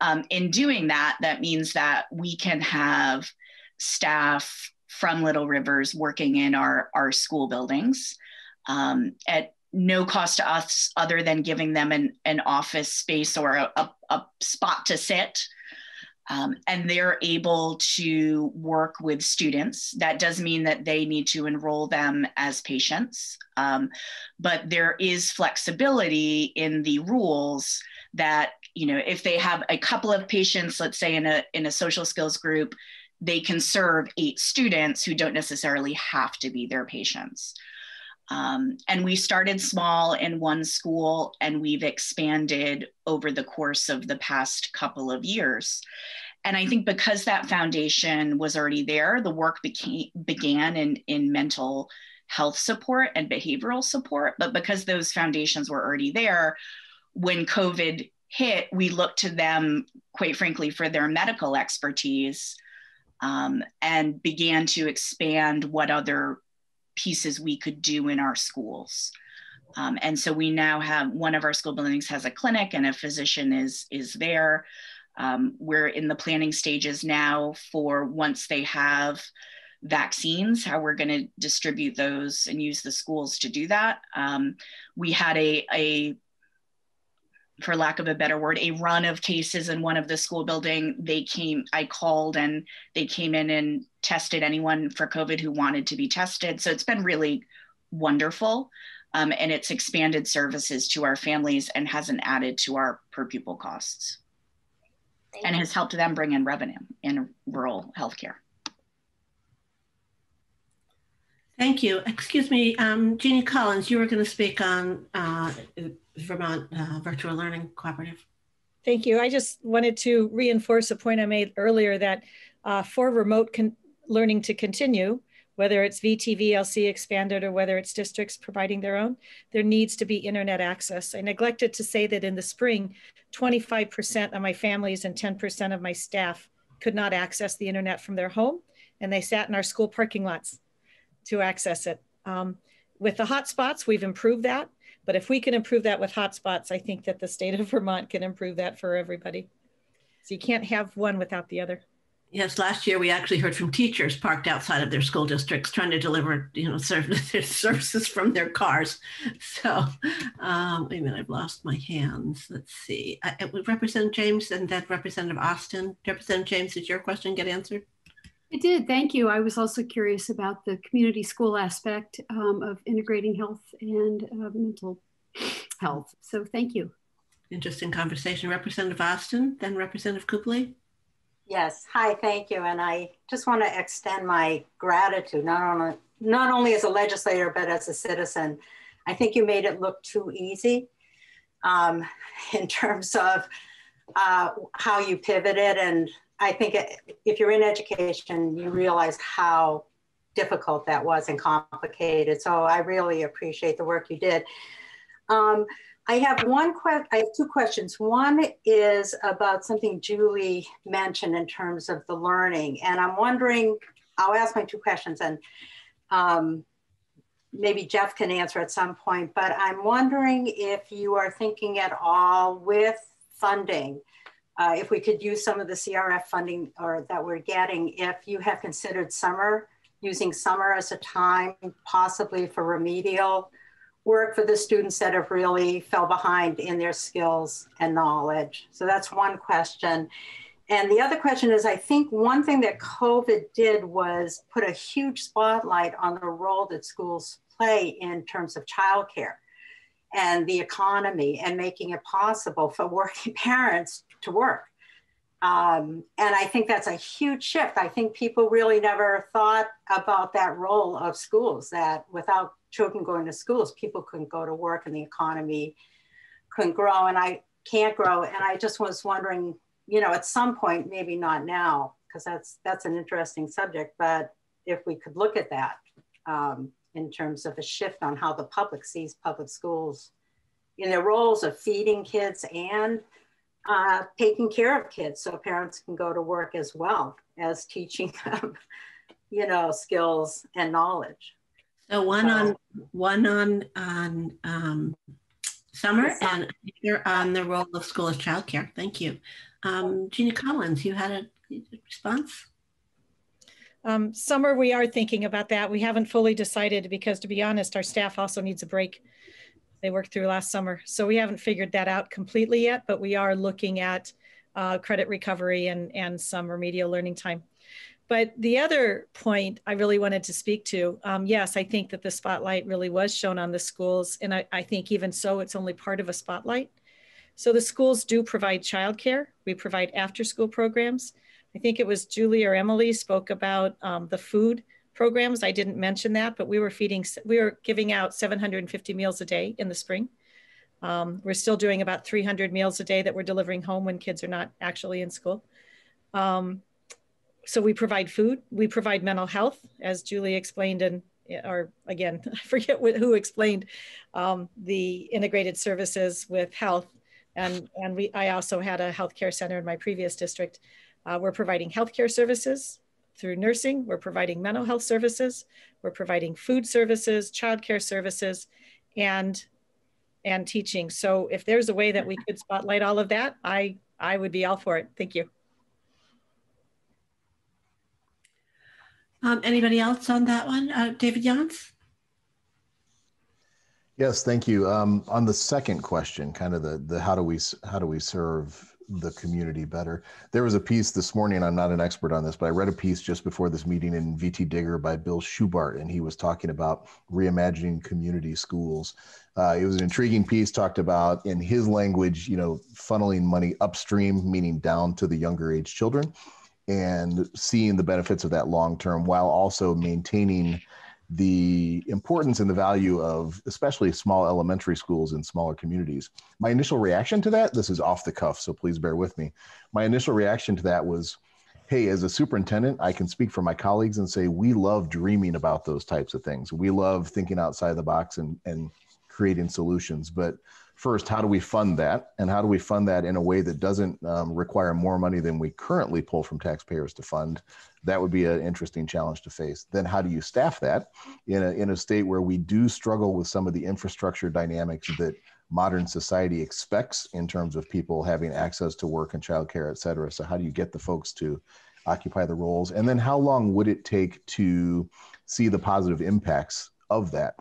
Um, in doing that, that means that we can have staff from Little Rivers working in our, our school buildings um, at no cost to us other than giving them an, an office space or a, a, a spot to sit. Um, and they're able to work with students. That does mean that they need to enroll them as patients, um, but there is flexibility in the rules that you know if they have a couple of patients, let's say in a in a social skills group, they can serve eight students who don't necessarily have to be their patients. Um, and we started small in one school and we've expanded over the course of the past couple of years. And I think because that foundation was already there, the work became, began in, in mental health support and behavioral support. But because those foundations were already there, when COVID hit, we looked to them, quite frankly, for their medical expertise um, and began to expand what other pieces we could do in our schools. Um, and so we now have one of our school buildings has a clinic and a physician is, is there. Um, we're in the planning stages now for once they have vaccines, how we're going to distribute those and use the schools to do that. Um, we had a, a for lack of a better word, a run of cases in one of the school building. They came, I called and they came in and tested anyone for COVID who wanted to be tested. So it's been really wonderful. Um, and it's expanded services to our families and hasn't added to our per pupil costs Thank and you. has helped them bring in revenue in rural healthcare. Thank you. Excuse me, um, Jeanne Collins, you were going to speak on uh, Vermont uh, Virtual Learning Cooperative. Thank you. I just wanted to reinforce a point I made earlier that uh, for remote learning to continue, whether it's VTVLC expanded or whether it's districts providing their own, there needs to be internet access. I neglected to say that in the spring, 25% of my families and 10% of my staff could not access the internet from their home, and they sat in our school parking lots to access it. Um, with the hotspots, we've improved that. But if we can improve that with hotspots, I think that the state of Vermont can improve that for everybody. So you can't have one without the other. Yes, last year we actually heard from teachers parked outside of their school districts trying to deliver, you know, services from their cars. So, um, wait a minute, I've lost my hands. Let's see. I, would represent James and then Representative Austin. Representative James, did your question get answered? It did. Thank you. I was also curious about the community school aspect um, of integrating health and uh, mental health. So thank you. Interesting conversation. Representative Austin, then Representative Copley. Yes. Hi. Thank you. And I just want to extend my gratitude not only not only as a legislator but as a citizen. I think you made it look too easy um, in terms of uh, how you pivoted and I think if you're in education, you realize how difficult that was and complicated. So I really appreciate the work you did. Um, I have one question. I have two questions. One is about something Julie mentioned in terms of the learning, and I'm wondering. I'll ask my two questions, and um, maybe Jeff can answer at some point. But I'm wondering if you are thinking at all with funding uh, if we could use some of the CRF funding or that we're getting, if you have considered summer, using summer as a time possibly for remedial work for the students that have really fell behind in their skills and knowledge. So that's one question. And the other question is, I think one thing that COVID did was put a huge spotlight on the role that schools play in terms of childcare and the economy and making it possible for working parents to work. Um, and I think that's a huge shift. I think people really never thought about that role of schools, that without children going to schools, people couldn't go to work and the economy couldn't grow. And I can't grow. And I just was wondering, you know, at some point, maybe not now, because that's that's an interesting subject, but if we could look at that um, in terms of a shift on how the public sees public schools in their roles of feeding kids and uh, taking care of kids so parents can go to work as well as teaching them, you know, skills and knowledge. So one so, on one on on um, summer and you're on the role of school as childcare. Thank you. Um, Jeanne Collins, you had a response? Um, summer, we are thinking about that. We haven't fully decided because to be honest, our staff also needs a break they worked through last summer. So we haven't figured that out completely yet, but we are looking at uh, credit recovery and, and some remedial learning time. But the other point I really wanted to speak to, um, yes, I think that the spotlight really was shown on the schools. And I, I think even so, it's only part of a spotlight. So the schools do provide childcare. We provide after school programs. I think it was Julie or Emily spoke about um, the food programs. I didn't mention that, but we were feeding, we were giving out 750 meals a day in the spring. Um, we're still doing about 300 meals a day that we're delivering home when kids are not actually in school. Um, so we provide food, we provide mental health, as Julie explained, and or again, I forget who explained um, the integrated services with health. And, and we, I also had a healthcare center in my previous district. Uh, we're providing healthcare services, through nursing, we're providing mental health services, we're providing food services, childcare services, and and teaching. So if there's a way that we could spotlight all of that, I I would be all for it. Thank you. Um, anybody else on that one? Uh, David Jans? Yes, thank you. Um, on the second question, kind of the the how do we how do we serve the community better? There was a piece this morning. I'm not an expert on this, but I read a piece just before this meeting in VT Digger by Bill Schubart, and he was talking about reimagining community schools. Uh, it was an intriguing piece. Talked about in his language, you know, funneling money upstream, meaning down to the younger age children, and seeing the benefits of that long term, while also maintaining the importance and the value of especially small elementary schools in smaller communities. My initial reaction to that, this is off the cuff, so please bear with me. My initial reaction to that was, hey, as a superintendent, I can speak for my colleagues and say, we love dreaming about those types of things. We love thinking outside the box and, and creating solutions. But first, how do we fund that? And how do we fund that in a way that doesn't um, require more money than we currently pull from taxpayers to fund? That would be an interesting challenge to face. Then, how do you staff that in a, in a state where we do struggle with some of the infrastructure dynamics that modern society expects in terms of people having access to work and childcare, et cetera? So, how do you get the folks to occupy the roles? And then, how long would it take to see the positive impacts of that?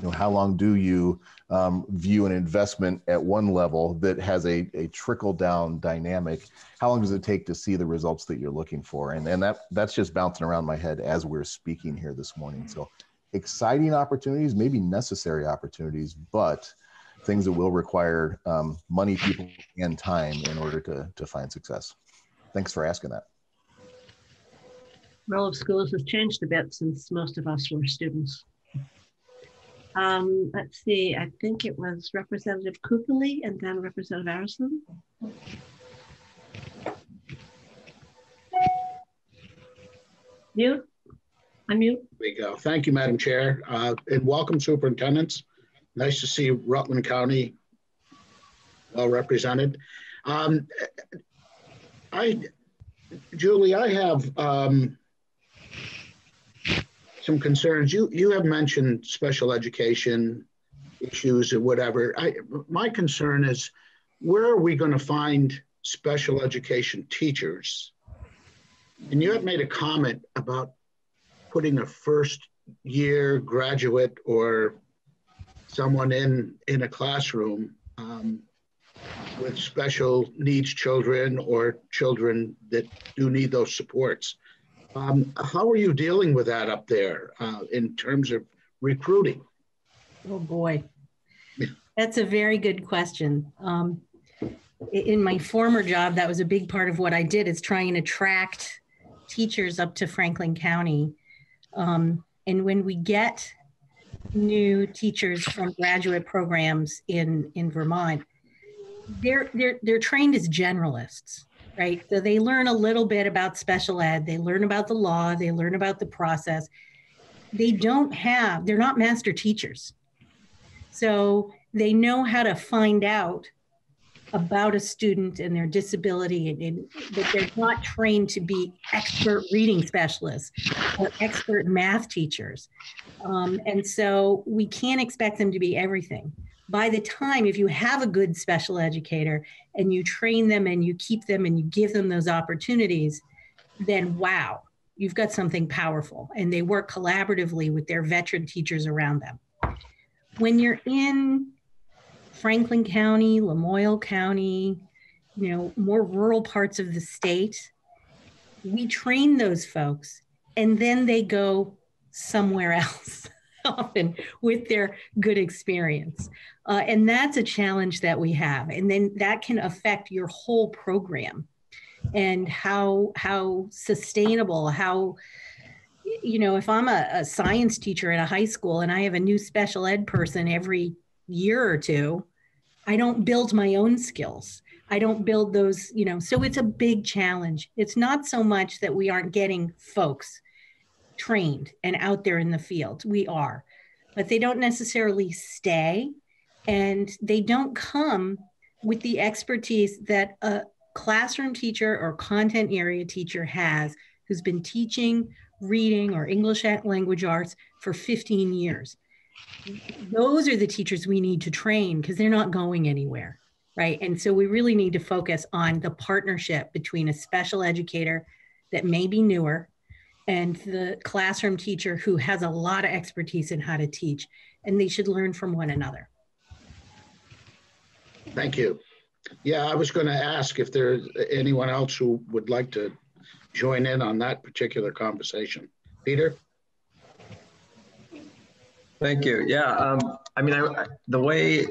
You know, how long do you um, view an investment at one level that has a, a trickle down dynamic? How long does it take to see the results that you're looking for? And, and that that's just bouncing around my head as we're speaking here this morning. So exciting opportunities maybe necessary opportunities but things that will require um, money people and time in order to, to find success. Thanks for asking that. Role of schools has changed a bit since most of us were students um, let's see, I think it was Representative Cupoli and then Representative Arison. Mute. Unmute. There we go. Thank you, Madam Chair. Uh, and welcome, superintendents. Nice to see Rutland County well represented. Um, I, Julie, I have um, some concerns. You you have mentioned special education issues or whatever. I, my concern is where are we going to find special education teachers? And you have made a comment about putting a first year graduate or someone in in a classroom um, with special needs children or children that do need those supports. Um, how are you dealing with that up there uh, in terms of recruiting? Oh boy, that's a very good question. Um, in my former job, that was a big part of what I did is try and attract teachers up to Franklin County. Um, and when we get new teachers from graduate programs in, in Vermont, they're, they're, they're trained as generalists right? So they learn a little bit about special ed, they learn about the law, they learn about the process. They don't have, they're not master teachers. So they know how to find out about a student and their disability, and, and but they're not trained to be expert reading specialists or expert math teachers. Um, and so we can't expect them to be everything by the time, if you have a good special educator and you train them and you keep them and you give them those opportunities, then wow, you've got something powerful. And they work collaboratively with their veteran teachers around them. When you're in Franklin County, Lamoille County, you know, more rural parts of the state, we train those folks and then they go somewhere else. Often with their good experience. Uh, and that's a challenge that we have. And then that can affect your whole program and how how sustainable, how you know, if I'm a, a science teacher at a high school and I have a new special ed person every year or two, I don't build my own skills. I don't build those, you know, so it's a big challenge. It's not so much that we aren't getting folks trained and out there in the field. We are, but they don't necessarily stay and they don't come with the expertise that a classroom teacher or content area teacher has who's been teaching reading or English language arts for 15 years. Those are the teachers we need to train because they're not going anywhere, right? And so we really need to focus on the partnership between a special educator that may be newer and the classroom teacher who has a lot of expertise in how to teach, and they should learn from one another. Thank you. Yeah, I was going to ask if there's anyone else who would like to join in on that particular conversation. Peter? Thank you. Yeah, um, I mean, I, the way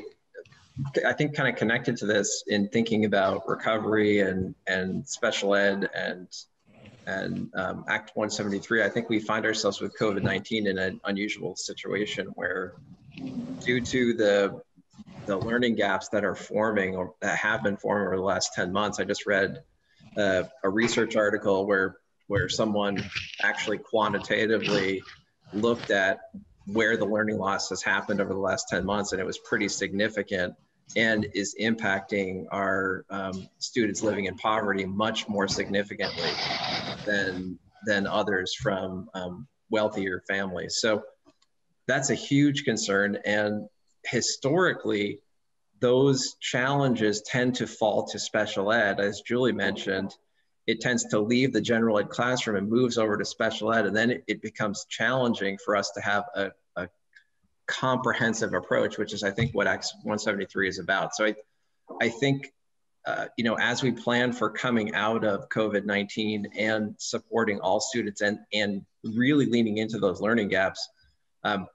I think kind of connected to this in thinking about recovery and and special ed and and um, Act 173, I think we find ourselves with COVID 19 in an unusual situation where, due to the the learning gaps that are forming or that have been forming over the last 10 months, I just read uh, a research article where where someone actually quantitatively looked at where the learning loss has happened over the last 10 months, and it was pretty significant and is impacting our um, students living in poverty much more significantly than than others from um, wealthier families. So that's a huge concern. And historically, those challenges tend to fall to special ed. As Julie mentioned, it tends to leave the general ed classroom and moves over to special ed. And then it, it becomes challenging for us to have a, a comprehensive approach, which is, I think, what Act 173 is about. So I, I think uh, you know, as we plan for coming out of COVID-19 and supporting all students and, and really leaning into those learning gaps, um,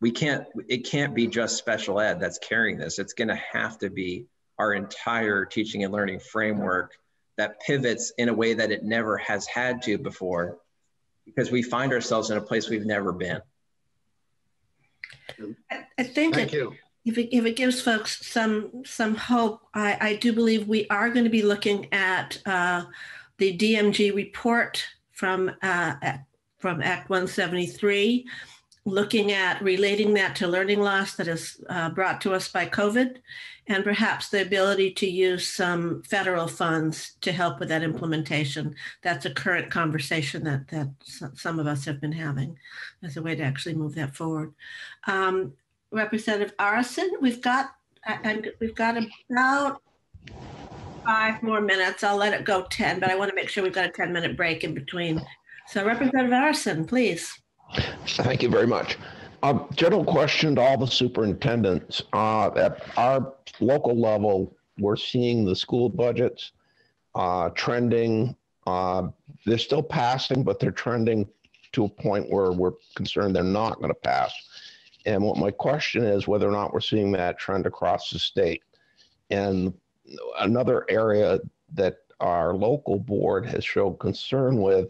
we can't, it can't be just special ed that's carrying this. It's gonna have to be our entire teaching and learning framework that pivots in a way that it never has had to before because we find ourselves in a place we've never been. I, I think Thank it, you. if it, if it gives folks some some hope, I, I do believe we are going to be looking at uh, the DMG report from uh, from Act 173, looking at relating that to learning loss that is uh, brought to us by COVID, and perhaps the ability to use some federal funds to help with that implementation. That's a current conversation that that some of us have been having as a way to actually move that forward. Um, Representative Arison. We've got we've got about five more minutes. I'll let it go 10, but I want to make sure we've got a 10 minute break in between. So Representative Arison, please. Thank you very much. General question to all the superintendents. Uh, at our local level, we're seeing the school budgets uh, trending. Uh, they're still passing, but they're trending to a point where we're concerned they're not going to pass. And what my question is whether or not we're seeing that trend across the state. And another area that our local board has shown concern with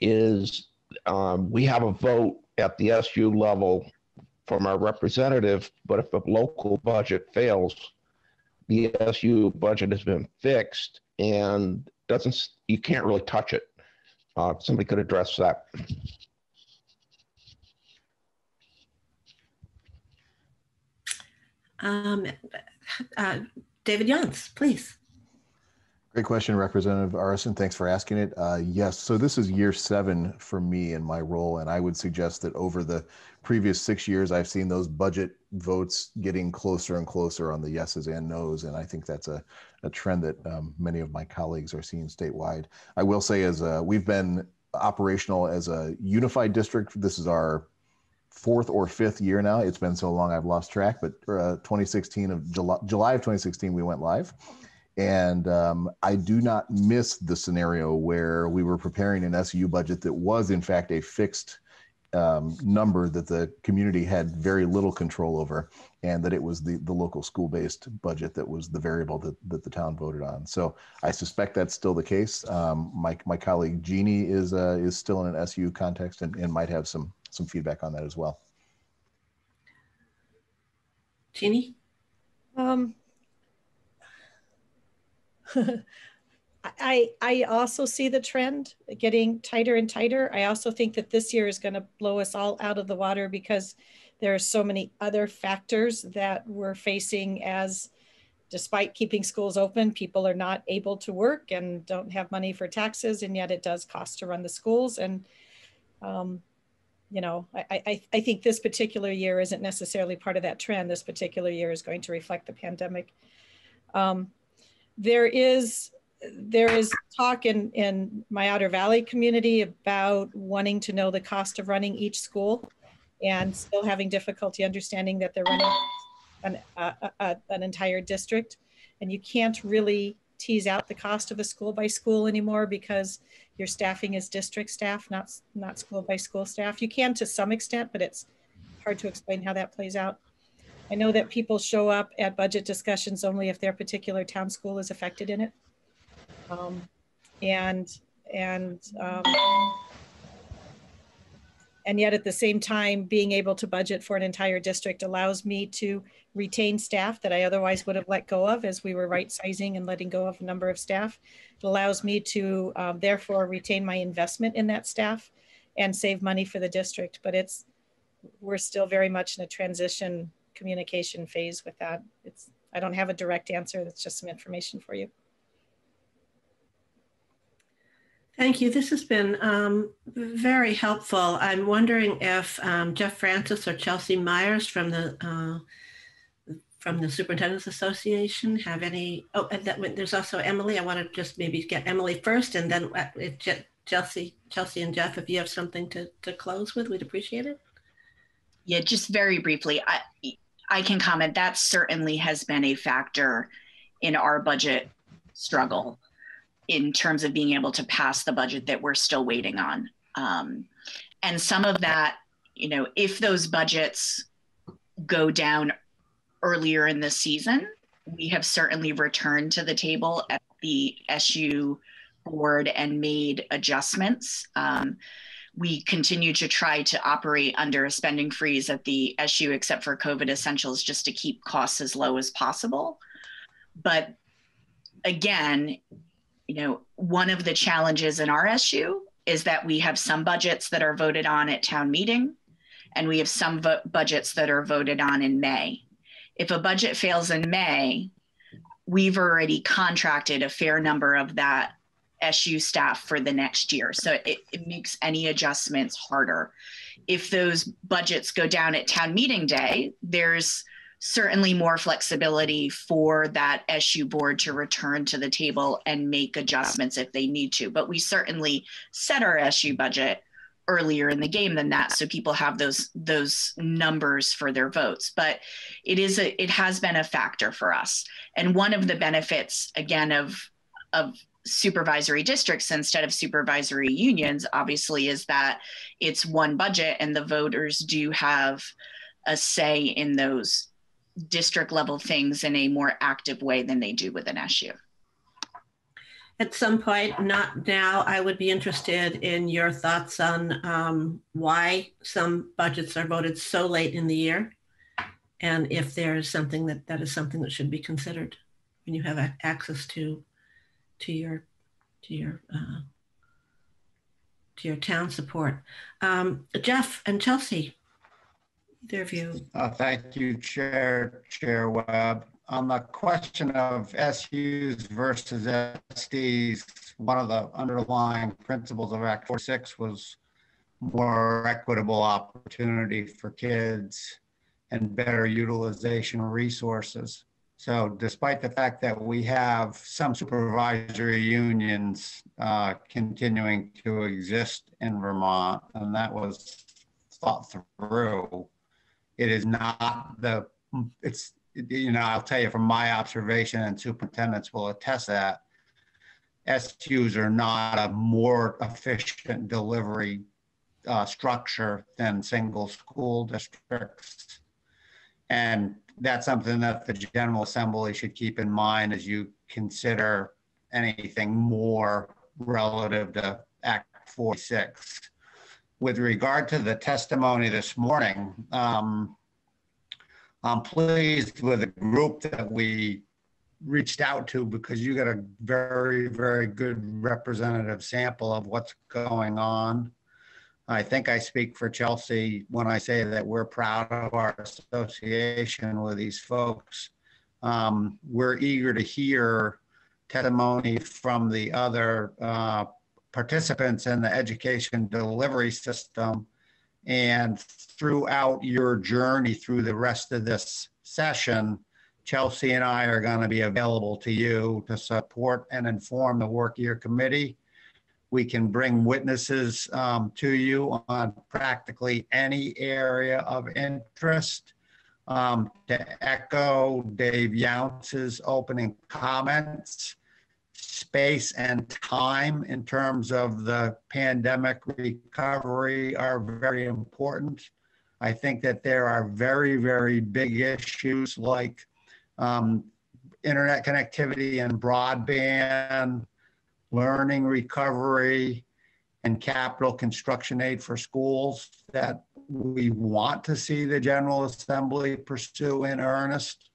is um, we have a vote at the SU level from our representative, but if the local budget fails, the SU budget has been fixed and doesn't you can't really touch it. Uh, somebody could address that. Um, uh, David Younce, please. Great question, Representative Arison. Thanks for asking it. Uh, yes, so this is year seven for me in my role, and I would suggest that over the previous six years, I've seen those budget votes getting closer and closer on the yeses and nos, and I think that's a, a trend that um, many of my colleagues are seeing statewide. I will say, as a, we've been operational as a unified district. This is our fourth or fifth year now. It's been so long I've lost track, but uh, 2016 of July, July of 2016 we went live. And um, I do not miss the scenario where we were preparing an SU budget that was, in fact, a fixed um, number that the community had very little control over, and that it was the, the local school based budget that was the variable that, that the town voted on. So I suspect that's still the case. Um, my, my colleague Jeanne is, uh, is still in an SU context and, and might have some some feedback on that as well. Jeanne? Um, I, I also see the trend getting tighter and tighter. I also think that this year is going to blow us all out of the water because there are so many other factors that we're facing as despite keeping schools open, people are not able to work and don't have money for taxes, and yet it does cost to run the schools. And um, you know, I, I, I think this particular year isn't necessarily part of that trend. This particular year is going to reflect the pandemic. Um, there is there is talk in, in my Outer Valley community about wanting to know the cost of running each school and still having difficulty understanding that they're running an, an entire district. And you can't really tease out the cost of a school by school anymore because your staffing is district staff, not, not school by school staff. You can to some extent, but it's hard to explain how that plays out. I know that people show up at budget discussions only if their particular town school is affected in it. Um, and and um, and yet at the same time, being able to budget for an entire district allows me to retain staff that I otherwise would have let go of as we were right sizing and letting go of a number of staff. It allows me to um, therefore retain my investment in that staff and save money for the district. But it's, we're still very much in a transition communication phase with that. It's, I don't have a direct answer. That's just some information for you. Thank you. This has been um, very helpful. I'm wondering if um, Jeff Francis or Chelsea Myers from the uh, from the Superintendent's Association have any. Oh, and that, there's also Emily. I want to just maybe get Emily first, and then uh, if Chelsea, Chelsea, and Jeff, if you have something to to close with, we'd appreciate it. Yeah, just very briefly, I I can comment. That certainly has been a factor in our budget struggle in terms of being able to pass the budget that we're still waiting on. Um, and some of that, you know, if those budgets go down earlier in the season, we have certainly returned to the table at the SU board and made adjustments. Um, we continue to try to operate under a spending freeze at the SU, except for COVID essentials, just to keep costs as low as possible. But again, you know, one of the challenges in our SU is that we have some budgets that are voted on at town meeting, and we have some budgets that are voted on in May. If a budget fails in May, we've already contracted a fair number of that SU staff for the next year. So it, it makes any adjustments harder. If those budgets go down at town meeting day, there's certainly more flexibility for that SU board to return to the table and make adjustments if they need to. But we certainly set our SU budget earlier in the game than that so people have those those numbers for their votes but it is a it has been a factor for us and one of the benefits again of of supervisory districts instead of supervisory unions obviously is that it's one budget and the voters do have a say in those district level things in a more active way than they do with an SU. At some point, not now, I would be interested in your thoughts on um, why some budgets are voted so late in the year and if there is something that that is something that should be considered when you have access to to your to your uh, to your town support. Um, Jeff and Chelsea, their view. Uh, thank you, Chair Chair Webb. On the question of SUs versus SDs, one of the underlying principles of Act 46 was more equitable opportunity for kids and better utilization of resources. So despite the fact that we have some supervisory unions uh, continuing to exist in Vermont, and that was thought through, it is not the, it's, you know, I'll tell you from my observation, and superintendents will attest that, SUs are not a more efficient delivery uh, structure than single school districts. And that's something that the General Assembly should keep in mind as you consider anything more relative to Act 46 with regard to the testimony this morning, um, I'm pleased with the group that we reached out to because you got a very, very good representative sample of what's going on. I think I speak for Chelsea when I say that we're proud of our association with these folks um, we're eager to hear testimony from the other uh, participants in the education delivery system. And throughout your journey through the rest of this session, Chelsea and I are going to be available to you to support and inform the work your committee. We can bring witnesses um, to you on practically any area of interest. Um, to echo Dave Younce's opening comments, space and time in terms of the pandemic recovery are very important. I think that there are very, very big issues like um, internet connectivity and broadband, learning recovery, and capital construction aid for schools that we want to see the General Assembly pursue in earnest.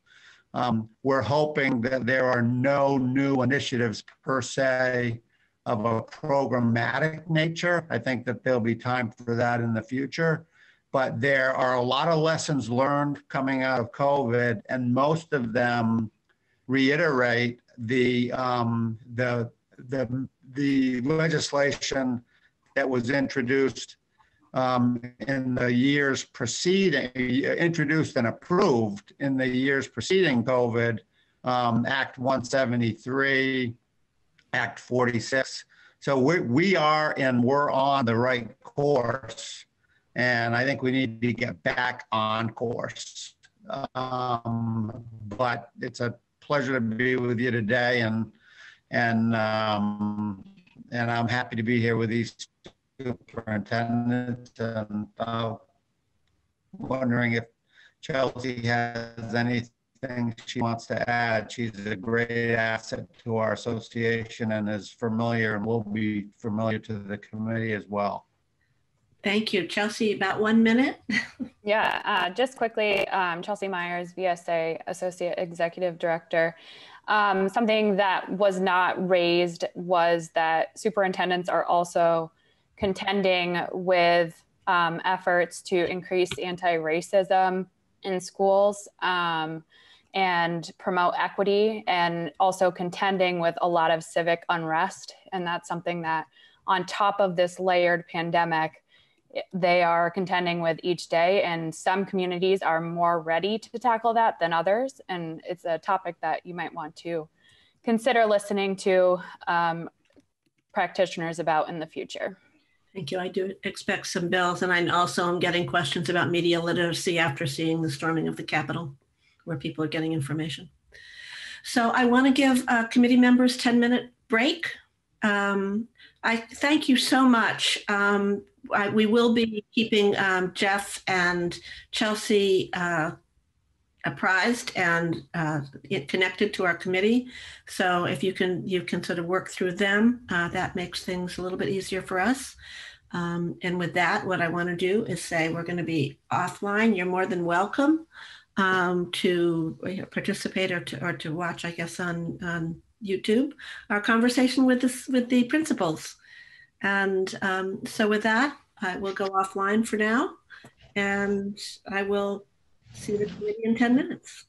Um, we're hoping that there are no new initiatives per se of a programmatic nature. I think that there'll be time for that in the future. But there are a lot of lessons learned coming out of COVID, and most of them reiterate the um, the the the legislation that was introduced um, in the years preceding, introduced and approved in the years preceding COVID, um, Act 173, Act 46. So we, we are and we're on the right course. And I think we need to get back on course. Um, but it's a pleasure to be with you today and and um, and I'm happy to be here with these superintendent and uh, wondering if Chelsea has anything she wants to add. She's a great asset to our association and is familiar and will be familiar to the committee as well. Thank you. Chelsea, about one minute. yeah, uh, just quickly, um, Chelsea Myers, VSA Associate Executive Director. Um, something that was not raised was that superintendents are also contending with um, efforts to increase anti racism in schools um, and promote equity, and also contending with a lot of civic unrest. And that's something that, on top of this layered pandemic, they are contending with each day. And some communities are more ready to tackle that than others. And it's a topic that you might want to consider listening to um, practitioners about in the future. Thank you. I do expect some bills, and I also am getting questions about media literacy after seeing the storming of the Capitol, where people are getting information. So I want to give uh, committee members 10 minute break. Um, I thank you so much. Um, I, we will be keeping um, Jeff and Chelsea uh, apprised and uh, connected to our committee. So if you can, you can sort of work through them. Uh, that makes things a little bit easier for us. Um, and with that, what I want to do is say we're going to be offline. You're more than welcome um, to participate or to, or to watch, I guess, on, on YouTube, our conversation with, this, with the principals. And um, so with that, I will go offline for now and I will see the committee in 10 minutes.